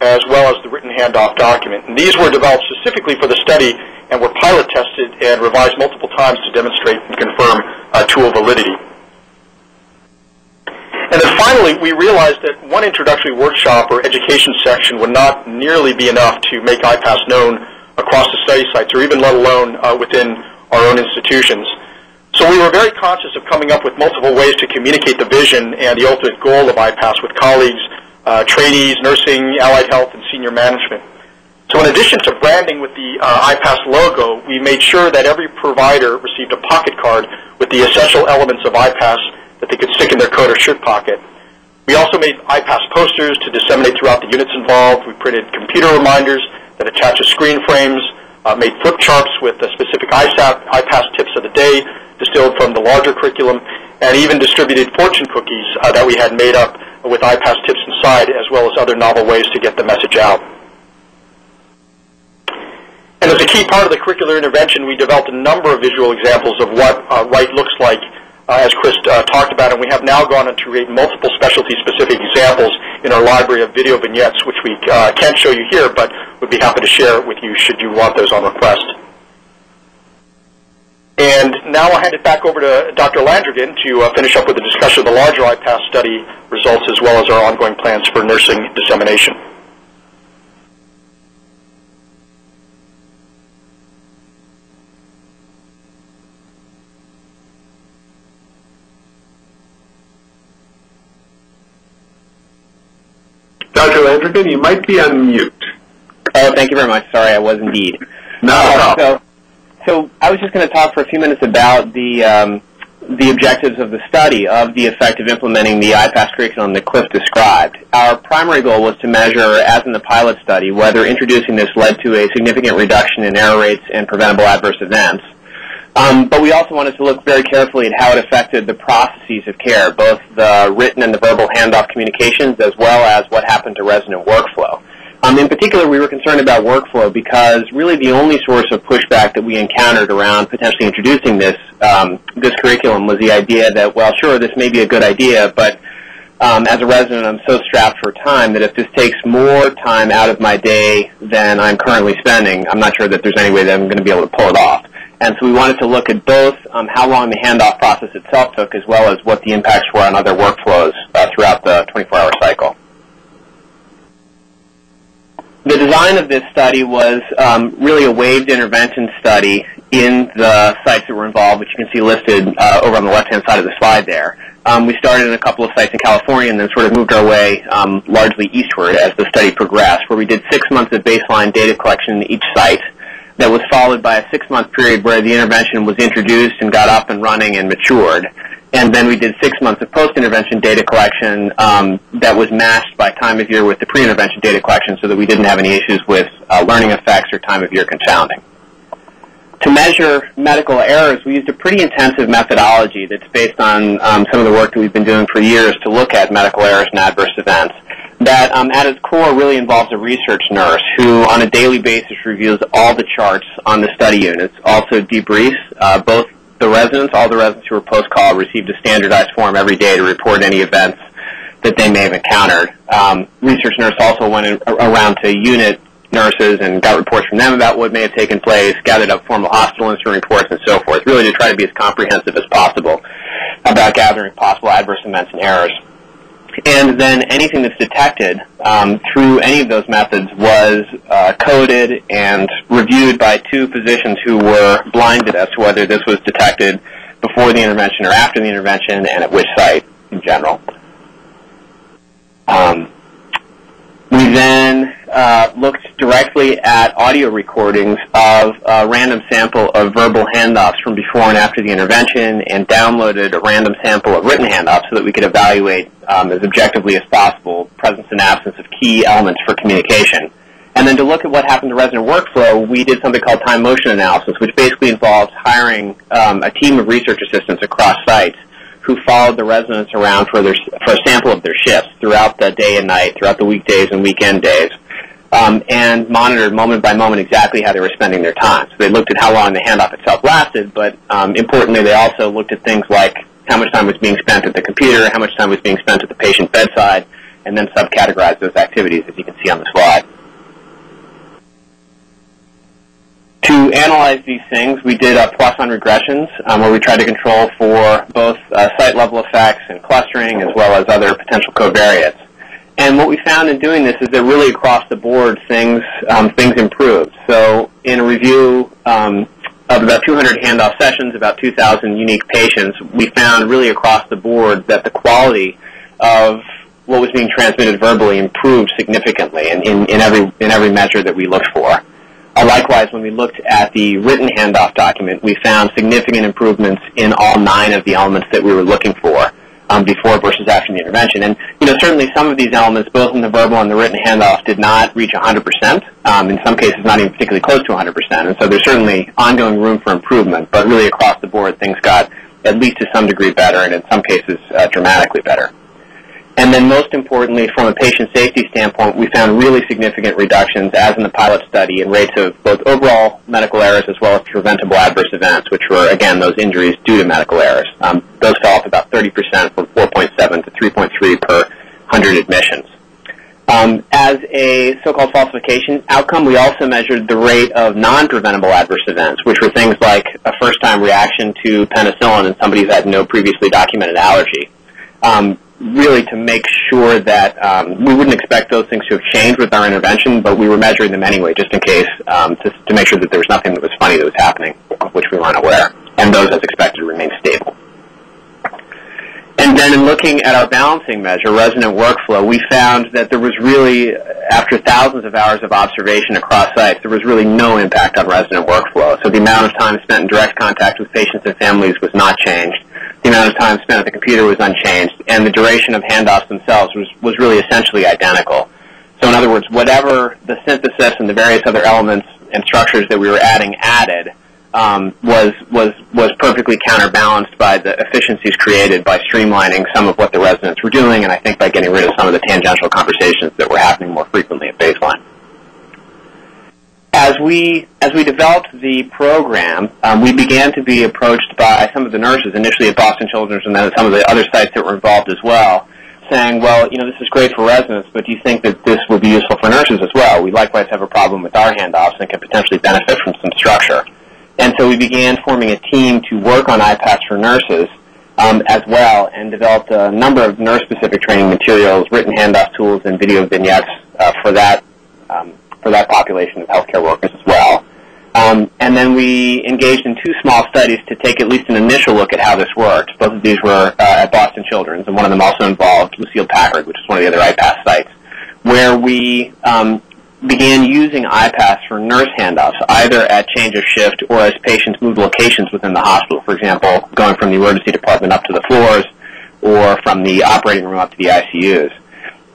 as well as the written handoff document. And these were developed specifically for the study and were pilot tested and revised multiple times to demonstrate and confirm uh, tool validity. And then finally, we realized that one introductory workshop or education section would not nearly be enough to make IPASS known across the study sites or even let alone uh, within our own institutions. So we were very conscious of coming up with multiple ways to communicate the vision and the ultimate goal of IPASS with colleagues, uh, trainees, nursing, allied health, and senior management. So in addition to branding with the uh, IPASS logo, we made sure that every provider received a pocket card with the essential elements of IPASS that they could stick in their coat or shirt pocket. We also made IPASS posters to disseminate throughout the units involved. We printed computer reminders that attach to screen frames, uh, made flip charts with the specific ISAP, IPASS tips of the day distilled from the larger curriculum, and even distributed fortune cookies uh, that we had made up with IPASS tips inside, as well as other novel ways to get the message out. And as a key part of the curricular intervention, we developed a number of visual examples of what uh, right looks like, uh, as Chris uh, talked about, and we have now gone on to create multiple specialty-specific examples in our library of video vignettes, which we uh, can't show you here, but would be happy to share with you should you want those on request. And now I'll hand it back over to Dr. Landrigan to uh, finish up with a discussion of the larger IPASS study results as well as our ongoing plans for nursing dissemination. Dr. Landrigan, you might be on mute. Oh, thank you very much. Sorry, I was indeed. No Uh, problem. So, I was just going to talk for a few minutes about the um, the objectives of the study of the effect of implementing the IPASS curriculum that Cliff described. Our primary goal was to measure, as in the pilot study, whether introducing this led to a significant reduction in error rates and preventable adverse events. Um, but we also wanted to look very carefully at how it affected the processes of care, both the written and the verbal handoff communications, as well as what happened to resident workflow. Particular, we were concerned about workflow because really the only source of pushback that we encountered around potentially introducing this um, this curriculum was the idea that, well, sure, this may be a good idea, but um, as a resident, I'm so strapped for time that if this takes more time out of my day than I'm currently spending, I'm not sure that there's any way that I'm going to be able to pull it off. And so we wanted to look at both um, how long the handoff process itself took, as well as what the impacts were on other workflows uh, throughout the 24-hour cycle. The design of this study was um, really a waived intervention study in the sites that were involved, which you can see listed uh, over on the left-hand side of the slide there. um, we started in a couple of sites in California and then sort of moved our way um, largely eastward as the study progressed, where we did six months of baseline data collection in each site that was followed by a six-month period where the intervention was introduced and got up and running and matured. And then we did six months of post-intervention data collection um, that was matched by time of year with the pre-intervention data collection so that we didn't have any issues with uh, learning effects or time of year confounding. To measure medical errors, we used a pretty intensive methodology that's based on um, some of the work that we've been doing for years to look at medical errors and adverse events. That um, at its core really involves a research nurse who on a daily basis reviews all the charts on the study units, also debriefs uh, both the residents, all the residents who were post-call received a standardized form every day to report any events that they may have encountered. Um, research nurse also went in, around to unit nurses and got reports from them about what may have taken place, gathered up formal hospital incident reports and so forth, really to try to be as comprehensive as possible about gathering possible adverse events and errors. And then anything that's detected um, through any of those methods was uh, coded and reviewed by two physicians who were blinded as to whether this was detected before the intervention or after the intervention and at which site in general. Um, we then uh, looked directly at audio recordings of a random sample of verbal handoffs from before and after the intervention and downloaded a random sample of written handoffs so that we could evaluate um, as objectively as possible presence and absence of key elements for communication. And then to look at what happened to resident workflow, we did something called time motion analysis, which basically involves hiring um, a team of research assistants across sites who followed the residents around for, their, for a sample of their shifts throughout the day and night, throughout the weekdays and weekend days, um, and monitored moment by moment exactly how they were spending their time. So they looked at how long the handoff itself lasted, but um, importantly, they also looked at things like how much time was being spent at the computer, how much time was being spent at the patient bedside, and then subcategorized those activities, as you can see on the slide. To analyze these things, we did a Poisson regressions um, where we tried to control for both uh, site-level effects and clustering as well as other potential covariates. And what we found in doing this is that really across the board things um, things improved. So in a review um, of about 200 handoff sessions, about 2,000 unique patients, we found really across the board that the quality of what was being transmitted verbally improved significantly in, in, in every in every measure that we looked for. Uh, likewise, when we looked at the written handoff document, we found significant improvements in all nine of the elements that we were looking for um, before versus after the intervention. And you know, certainly some of these elements, both in the verbal and the written handoff, did not reach 100%. Um, in some cases, not even particularly close to 100%. And so there's certainly ongoing room for improvement. But really, across the board, things got at least to some degree better, and in some cases, uh, dramatically better. And then most importantly, from a patient safety standpoint, we found really significant reductions, as in the pilot study, in rates of both overall medical errors as well as preventable adverse events, which were, again, those injuries due to medical errors. Um, those fell off about 30% from 4.7 to 3.3 per 100 admissions. Um, as a so-called falsification outcome, we also measured the rate of non-preventable adverse events, which were things like a first-time reaction to penicillin in somebody who had no previously documented allergy. Um, really to make sure that um, we wouldn't expect those things to have changed with our intervention, but we were measuring them anyway, just in case, um, to, to make sure that there was nothing that was funny that was happening, of which we weren't aware, and those, as expected, remained stable. And then in looking at our balancing measure, resident workflow, we found that there was really, after thousands of hours of observation across sites, there was really no impact on resident workflow. So the amount of time spent in direct contact with patients and families was not changed the amount of time spent at the computer was unchanged, and the duration of handoffs themselves was, was really essentially identical. So in other words, whatever the synthesis and the various other elements and structures that we were adding added um, was, was, was perfectly counterbalanced by the efficiencies created by streamlining some of what the residents were doing, and I think by getting rid of some of the tangential conversations that were happening more frequently at baseline as we as we developed the program, um, we began to be approached by some of the nurses, initially at Boston Children's, and then some of the other sites that were involved as well, saying, "Well, you know, this is great for residents, but do you think that this would be useful for nurses as well? We likewise have a problem with our handoffs and can potentially benefit from some structure." And so we began forming a team to work on IPASS for nurses um, as well, and developed a number of nurse-specific training materials, written handoff tools, and video vignettes uh, for that. Um, for that population of healthcare workers as well. Um, and then we engaged in two small studies to take at least an initial look at how this worked. Both of these were uh, at Boston Children's, and one of them also involved Lucile Packard, which is one of the other IPASS sites, where we um, began using IPASS for nurse handoffs, either at change of shift or as patients moved locations within the hospital. For example, going from the emergency department up to the floors or from the operating room up to the ICUs.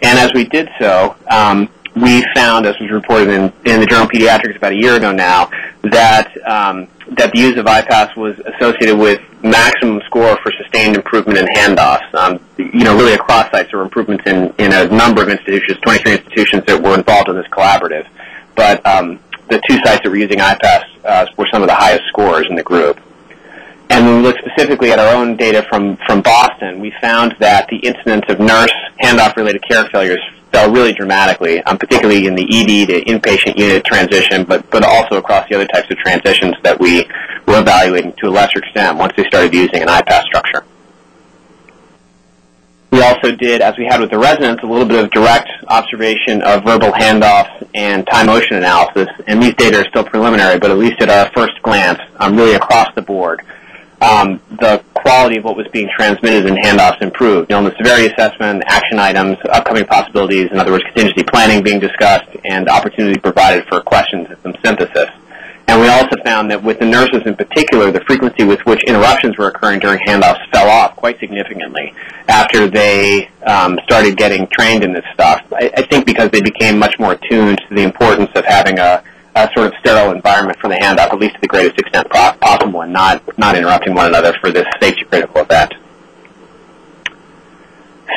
And as we did so, um, we found, as was reported in, in the Journal of Pediatrics about a year ago now, that um, that the use of IPASS was associated with maximum score for sustained improvement in handoffs. Um, you know, really across sites, there were improvements in, in a number of institutions, 23 institutions that were involved in this collaborative. But um, the two sites that were using IPASS uh, were some of the highest scores in the group. And when we look specifically at our own data from, from Boston, we found that the incidence of nurse handoff-related care failures fell really dramatically, um, particularly in the ED to inpatient unit transition, but, but also across the other types of transitions that we were evaluating to a lesser extent once they started using an IPASS structure. We also did, as we had with the residents, a little bit of direct observation of verbal handoffs and time motion analysis, and these data are still preliminary, but at least at our first glance, um, really across the board, um, the quality of what was being transmitted in handoffs improved. You know, the severity assessment, action items, upcoming possibilities, in other words, contingency planning being discussed, and opportunity provided for questions and some synthesis. And we also found that with the nurses in particular, the frequency with which interruptions were occurring during handoffs fell off quite significantly after they um, started getting trained in this stuff. I, I think because they became much more attuned to the importance of having a a sort of sterile environment for the handoff, at least to the greatest extent possible, and not, not interrupting one another for this safety critical event.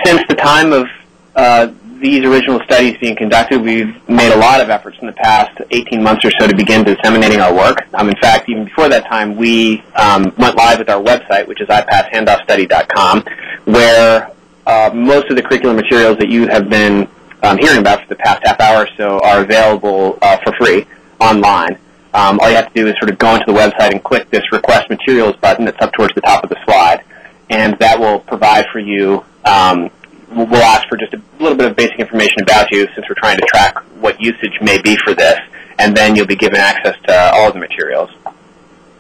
Since the time of uh, these original studies being conducted, we've made a lot of efforts in the past 18 months or so to begin disseminating our work. Um, in fact, even before that time, we um, went live with our website, which is ipasshandoffstudy.com, where uh, most of the curricular materials that you have been um, hearing about for the past half hour or so are available uh, for free online. Um, all you have to do is sort of go into the website and click this Request Materials button that's up towards the top of the slide, and that will provide for you, um, we'll ask for just a little bit of basic information about you since we're trying to track what usage may be for this, and then you'll be given access to all of the materials.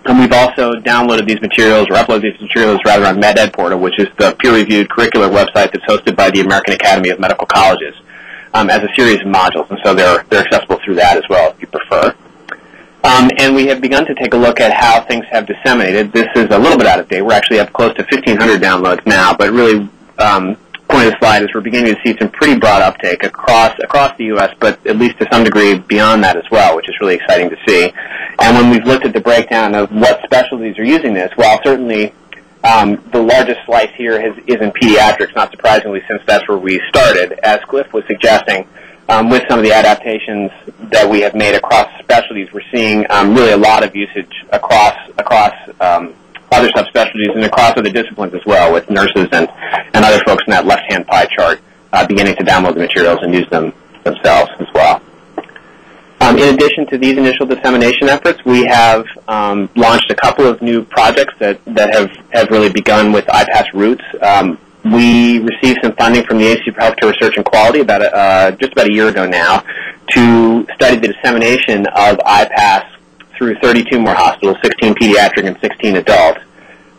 And we've also downloaded these materials, or uploaded these materials rather on MedEd Portal, which is the peer-reviewed curricular website that's hosted by the American Academy of Medical Colleges um, as a series of modules, and so they're, they're accessible through that as well if you prefer. Um, and we have begun to take a look at how things have disseminated. This is a little bit out of date. We're actually up close to 1,500 downloads now, but really, um, point of the slide is we're beginning to see some pretty broad uptake across across the U.S., but at least to some degree beyond that as well, which is really exciting to see. And when we've looked at the breakdown of what specialties are using this, while certainly um, the largest slice here has, is in pediatrics, not surprisingly, since that's where we started. As Cliff was suggesting, um, with some of the adaptations that we have made across specialties, we're seeing um, really a lot of usage across across um, other subspecialties and across other disciplines as well, with nurses and, and other folks in that left-hand pie chart uh, beginning to download the materials and use them themselves as well. Um, in addition to these initial dissemination efforts, we have um, launched a couple of new projects that, that have, have really begun with IPASS Roots. Um, we received some funding from the Agency for Healthcare Research and Quality about a, uh, just about a year ago now to study the dissemination of IPASS through 32 more hospitals, 16 pediatric and 16 adult.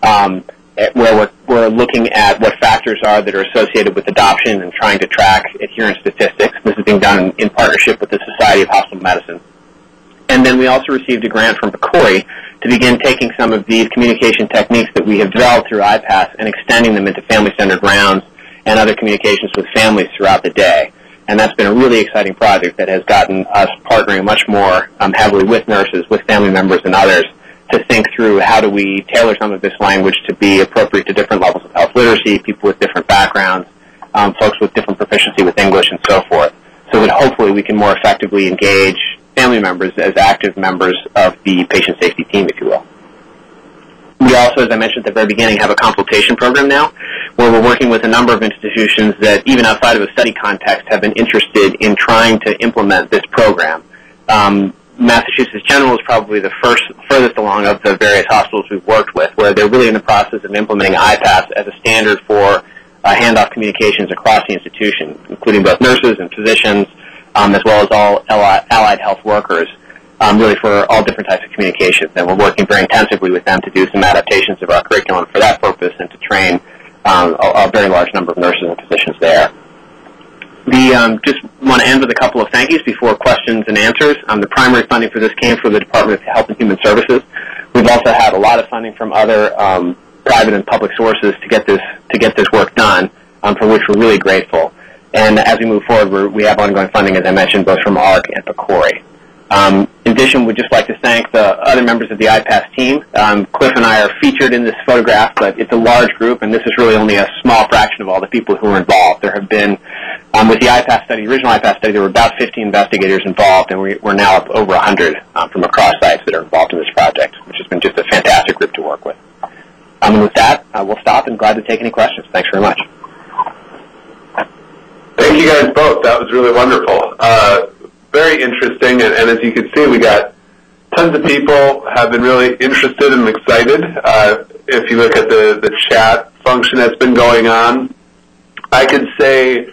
Um, where we're, we're looking at what factors are that are associated with adoption and trying to track adherence statistics. This is being done in, in partnership with the Society of Hospital Medicine. And then we also received a grant from PCORI to begin taking some of these communication techniques that we have developed through IPASS and extending them into family-centered rounds and other communications with families throughout the day. And that's been a really exciting project that has gotten us partnering much more um, heavily with nurses, with family members, and others to think through how do we tailor some of this language to be appropriate to different levels of health literacy, people with different backgrounds, um, folks with different proficiency with English, and so forth, so that hopefully we can more effectively engage family members as active members of the patient safety team, if you will. We also, as I mentioned at the very beginning, have a consultation program now where we're working with a number of institutions that, even outside of a study context, have been interested in trying to implement this program. Um, Massachusetts General is probably the first furthest along of the various hospitals we've worked with, where they're really in the process of implementing IPASS as a standard for uh, handoff communications across the institution, including both nurses and physicians, um, as well as all allied health workers. um, really for all different types of communications. And we're working very intensively with them to do some adaptations of our curriculum for that purpose and to train um, a, a, very large number of nurses and physicians there. The um, just want to end with a couple of thank yous before questions and answers. Um, the primary funding for this came from the Department of Health and Human Services. We've also had a lot of funding from other um, private and public sources to get this to get this work done, um, for which we're really grateful. And as we move forward, we have ongoing funding, as I mentioned, both from AHRQ and PCORI. Um, in addition, we'd just like to thank the other members of the IPASS team. Um, Cliff and I are featured in this photograph, but it's a large group, and this is really only a small fraction of all the people who are involved. There have been, um, with the IPASS study, the original IPASS study, there were about 50 investigators involved, and we, are now up over 100 um, from across sites that are involved in this project, which has been just a fantastic group to work with. Um, and with that, uh, we'll stop and glad to take any questions. Thanks very much. Thank you guys both. That was really wonderful. Uh, very interesting, and, and, as you can see, we got tons of people have been really interested and excited. Uh, if you look at the, the chat function that's been going on, I could say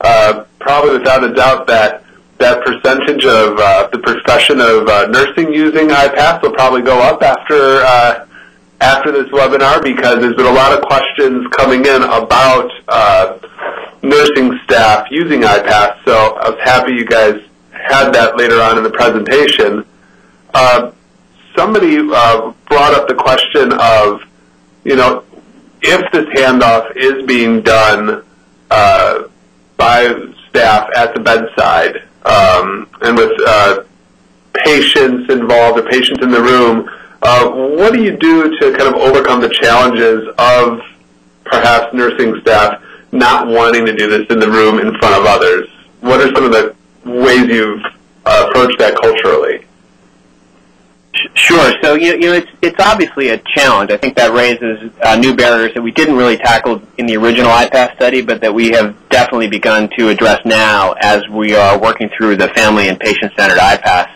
uh, probably without a doubt that that percentage of uh, the profession of uh, nursing using IPASS will probably go up after uh, after this webinar because there's been a lot of questions coming in about uh, nursing staff using IPASS. So I was happy you guys had that later on in the presentation. Uh, somebody uh, brought up the question of, you know, if this handoff is being done uh, by staff at the bedside um, and with uh, patients involved or patients in the room, uh, what do you do to kind of overcome the challenges of perhaps nursing staff not wanting to do this in the room in front of others? What are some of the ways you've uh, approached that culturally? Sure. So you know, it's it's obviously a challenge. I think that raises uh, new barriers that we didn't really tackle in the original IPASS study, but that we have definitely begun to address now as we are working through the family and patient-centered IPASS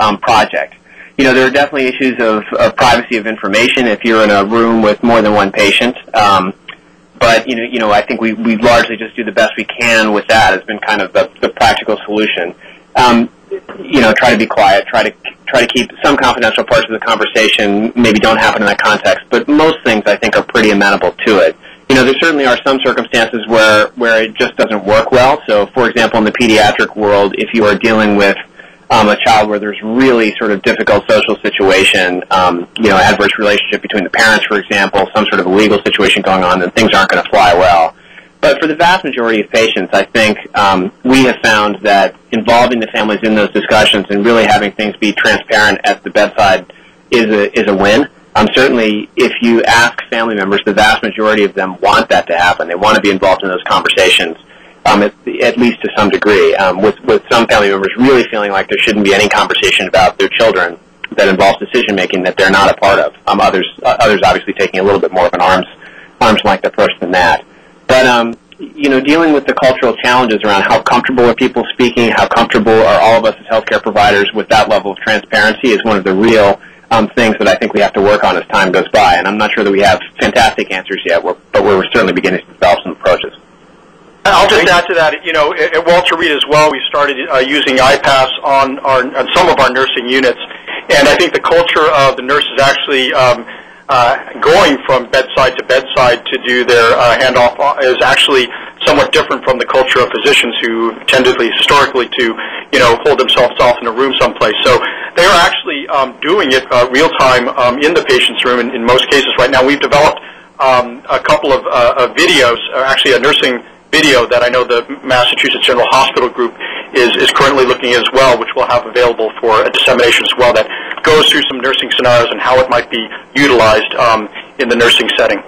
um, project. You know, there are definitely issues of, of, privacy of information if you're in a room with more than one patient. Um, but you know, you know, I think we we largely just do the best we can with that. Has been kind of the, the practical solution. Um, you know, try to be quiet. Try to try to keep some confidential parts of the conversation. Maybe don't happen in that context. But most things, I think, are pretty amenable to it. You know, there certainly are some circumstances where where it just doesn't work well. So, for example, in the pediatric world, if you are dealing with um, a child where there's really sort of difficult social situation, um, you know, adverse relationship between the parents, for example, some sort of a legal situation going on, then things aren't going to fly well. But for the vast majority of patients, I think um, we have found that involving the families in those discussions and really having things be transparent at the bedside is a, is a win. Um, certainly, if you ask family members, the vast majority of them want that to happen. They want to be involved in those conversations um, at, at, least to some degree, um, with, with some family members really feeling like there shouldn't be any conversation about their children that involves decision making that they're not a part of. Um, others, uh, others obviously taking a little bit more of an arm's arm's length approach than that. But um, you know, dealing with the cultural challenges around how comfortable are people speaking, how comfortable are all of us as healthcare providers with that level of transparency is one of the real um, things that I think we have to work on as time goes by. And I'm not sure that we have fantastic answers yet, but we're certainly beginning to develop some approaches. I'll just add to that. You know, at Walter Reed as well, we started uh, using IPASS on our on some of our nursing units, and I think the culture of the nurses actually um, going from bedside to bedside to do their uh, handoff is actually somewhat different from the culture of physicians who tended historically to, you know, hold themselves off in a room someplace. So they are actually um, doing it uh, real time um, in the patient's room in, in most cases right now. We've developed um, a couple of, uh, of videos, actually a nursing video that I know the Massachusetts General Hospital Group is, is currently looking at as well, which we'll have available for a dissemination as well, that goes through some nursing scenarios and how it might be utilized um, in the nursing setting.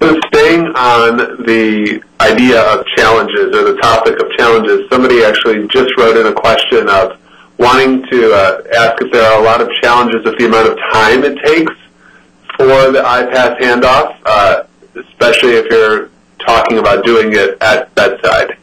So staying on the idea of challenges or the topic of challenges, somebody actually just wrote in a question of wanting to uh, ask if there are a lot of challenges with the amount of time it takes for the IPASS handoff, uh, especially if you're talking about doing it at bedside.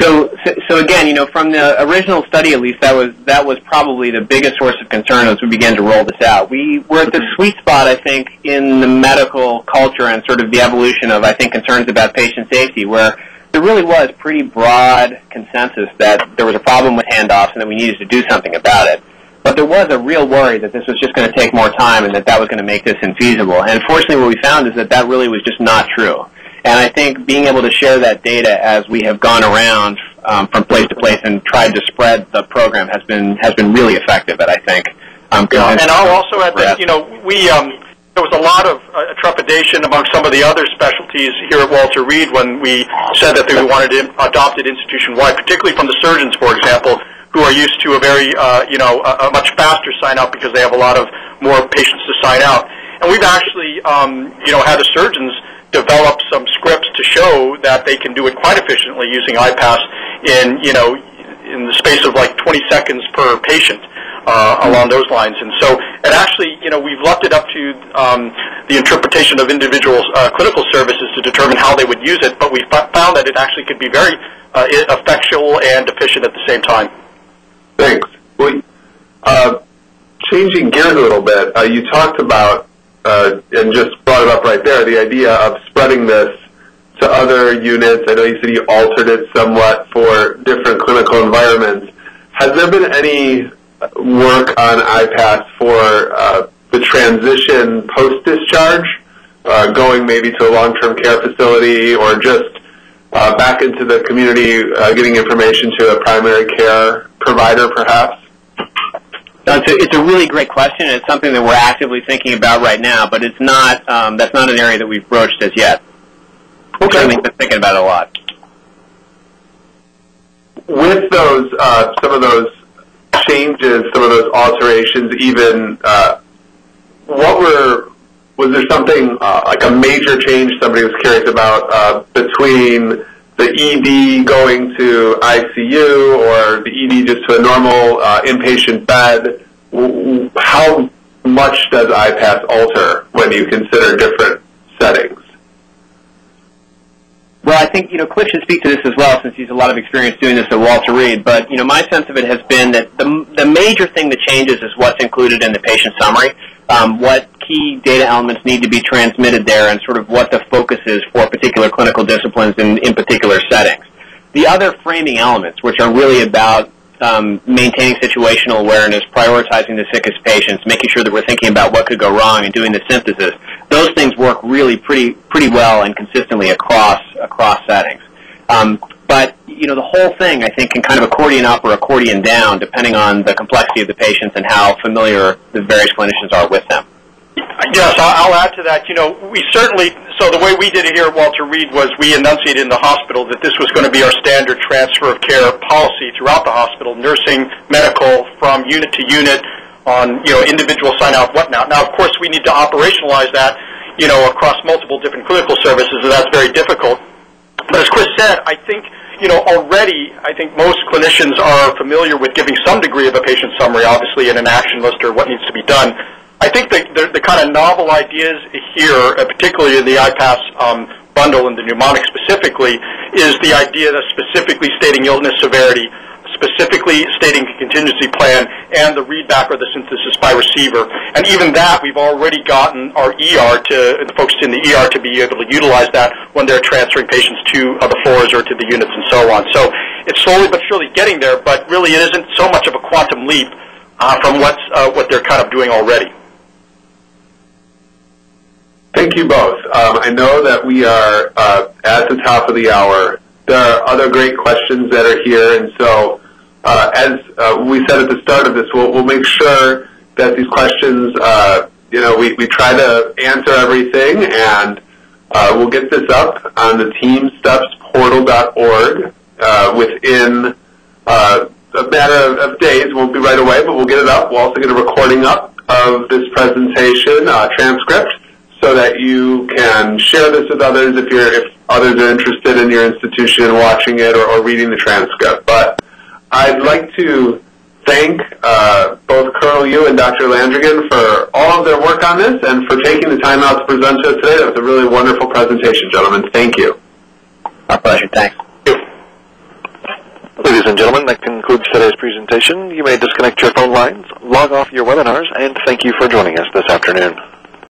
So, so again, you know, from the original study, at least, that was that was probably the biggest source of concern as we began to roll this out. We were at the mm-hmm. sweet spot, I think, in the medical culture and sort of the evolution of, I think, concerns about patient safety, where there really was pretty broad consensus that there was a problem with handoffs and that we needed to do something about it. But there was a real worry that this was just going to take more time and that that was going to make this infeasible. And fortunately, what we found is that that really was just not true. And I think being able to share that data as we have gone around um, from place to place and tried to spread the program has been has been really effective. At I think. Um, yeah, and I'll also add that you know we um, there was a lot of uh, trepidation among some of the other specialties here at Walter Reed when we said that they wanted to adopt it institution-wide, particularly from the surgeons, for example, who are used to a very, uh, you know, a, a much faster sign-up because they have a lot of more patients to sign out. And we've actually, um, you know, had the surgeons develop some scripts to show that they can do it quite efficiently using IPASS in, you know, in the space of like 20 seconds per patient uh, along those lines. And so it actually, you know, we've left it up to um, the interpretation of individual uh, clinical services to determine how they would use it, but we found that it actually could be very uh, effectual and efficient at the same time. Thanks. Well, uh, changing gears a little bit, uh, you talked about, uh, and just brought it up right there, the idea of spreading this to other units. I know you said you altered it somewhat for different clinical environments. Has there been any work on IPASS for the transition post-discharge, going maybe to a long-term care facility or just uh, back into the community, uh, getting information to a primary care provider, perhaps? It's a, it's a really great question. It's something that we're actively thinking about right now, but it's not. Um, that's not an area that we've broached as yet. Okay. Think we're thinking about it a lot. With those, uh, some of those changes, some of those alterations, even uh, what were was there something uh, like a major change somebody was curious about uh, between the ED going to ICU or the ED just to a normal uh, inpatient bed? How much does IPASS alter when you consider different settings? Well, I think you know Cliff should speak to this as well, since he's a lot of experience doing this at Walter Reed. But you know, my sense of it has been that the the major thing that changes is what's included in the patient summary, um, what key data elements need to be transmitted there, and sort of what the focus is for particular clinical disciplines in in particular settings. The other framing elements, which are really about um, maintaining situational awareness, prioritizing the sickest patients, making sure that we're thinking about what could go wrong, and doing the synthesis. Those things work really pretty pretty well and consistently across across settings. Um, but you know, the whole thing I think can kind of accordion up or accordion down depending on the complexity of the patients and how familiar the various clinicians are with them. Yes, I'll add to that. You know, we certainly, so the way we did it here at Walter Reed was we enunciated in the hospital that this was going to be our standard transfer of care policy throughout the hospital, nursing, medical, from unit to unit on, you know, individual sign-out, whatnot. Now, of course, we need to operationalize that, you know, across multiple different clinical services, and that's very difficult. But as Chris said, I think, you know, already I think most clinicians are familiar with giving some degree of a patient summary, obviously, in an action list or what needs to be done. I think the, the, the kind of novel ideas here, uh, particularly in the IPASS um, bundle and the mnemonic specifically, is the idea of specifically stating illness severity, specifically stating contingency plan, and the readback or the synthesis by receiver. And even that, we've already gotten our ER to, the folks in the ER to be able to utilize that when they're transferring patients to uh, the floors or to the units and so on. So it's slowly but surely getting there, but really it isn't so much of a quantum leap uh, from what's, uh, what they're kind of doing already. Thank you both. Um, I know that we are uh, at the top of the hour. There are other great questions that are here, and so uh, as uh, we said at the start of this, we'll, we'll make sure that these questions, uh, you know, we, we try to answer everything, and uh, we'll get this up on the teamsteppsportal.org uh, within a matter of, days. Won't be right away, but we'll get it up. We'll also get a recording up of this presentation, transcript, so that you can share this with others if you're if others are interested in your institution watching it or, or reading the transcript. But I'd like to thank uh, both Colonel Yu and Dr. Landrigan for all of their work on this and for taking the time out to present to us today. That was a really wonderful presentation, gentlemen. Thank you. Our pleasure. Thanks. Ladies and gentlemen, that concludes today's presentation. You may disconnect your phone lines, log off your webinars, and thank you for joining us this afternoon.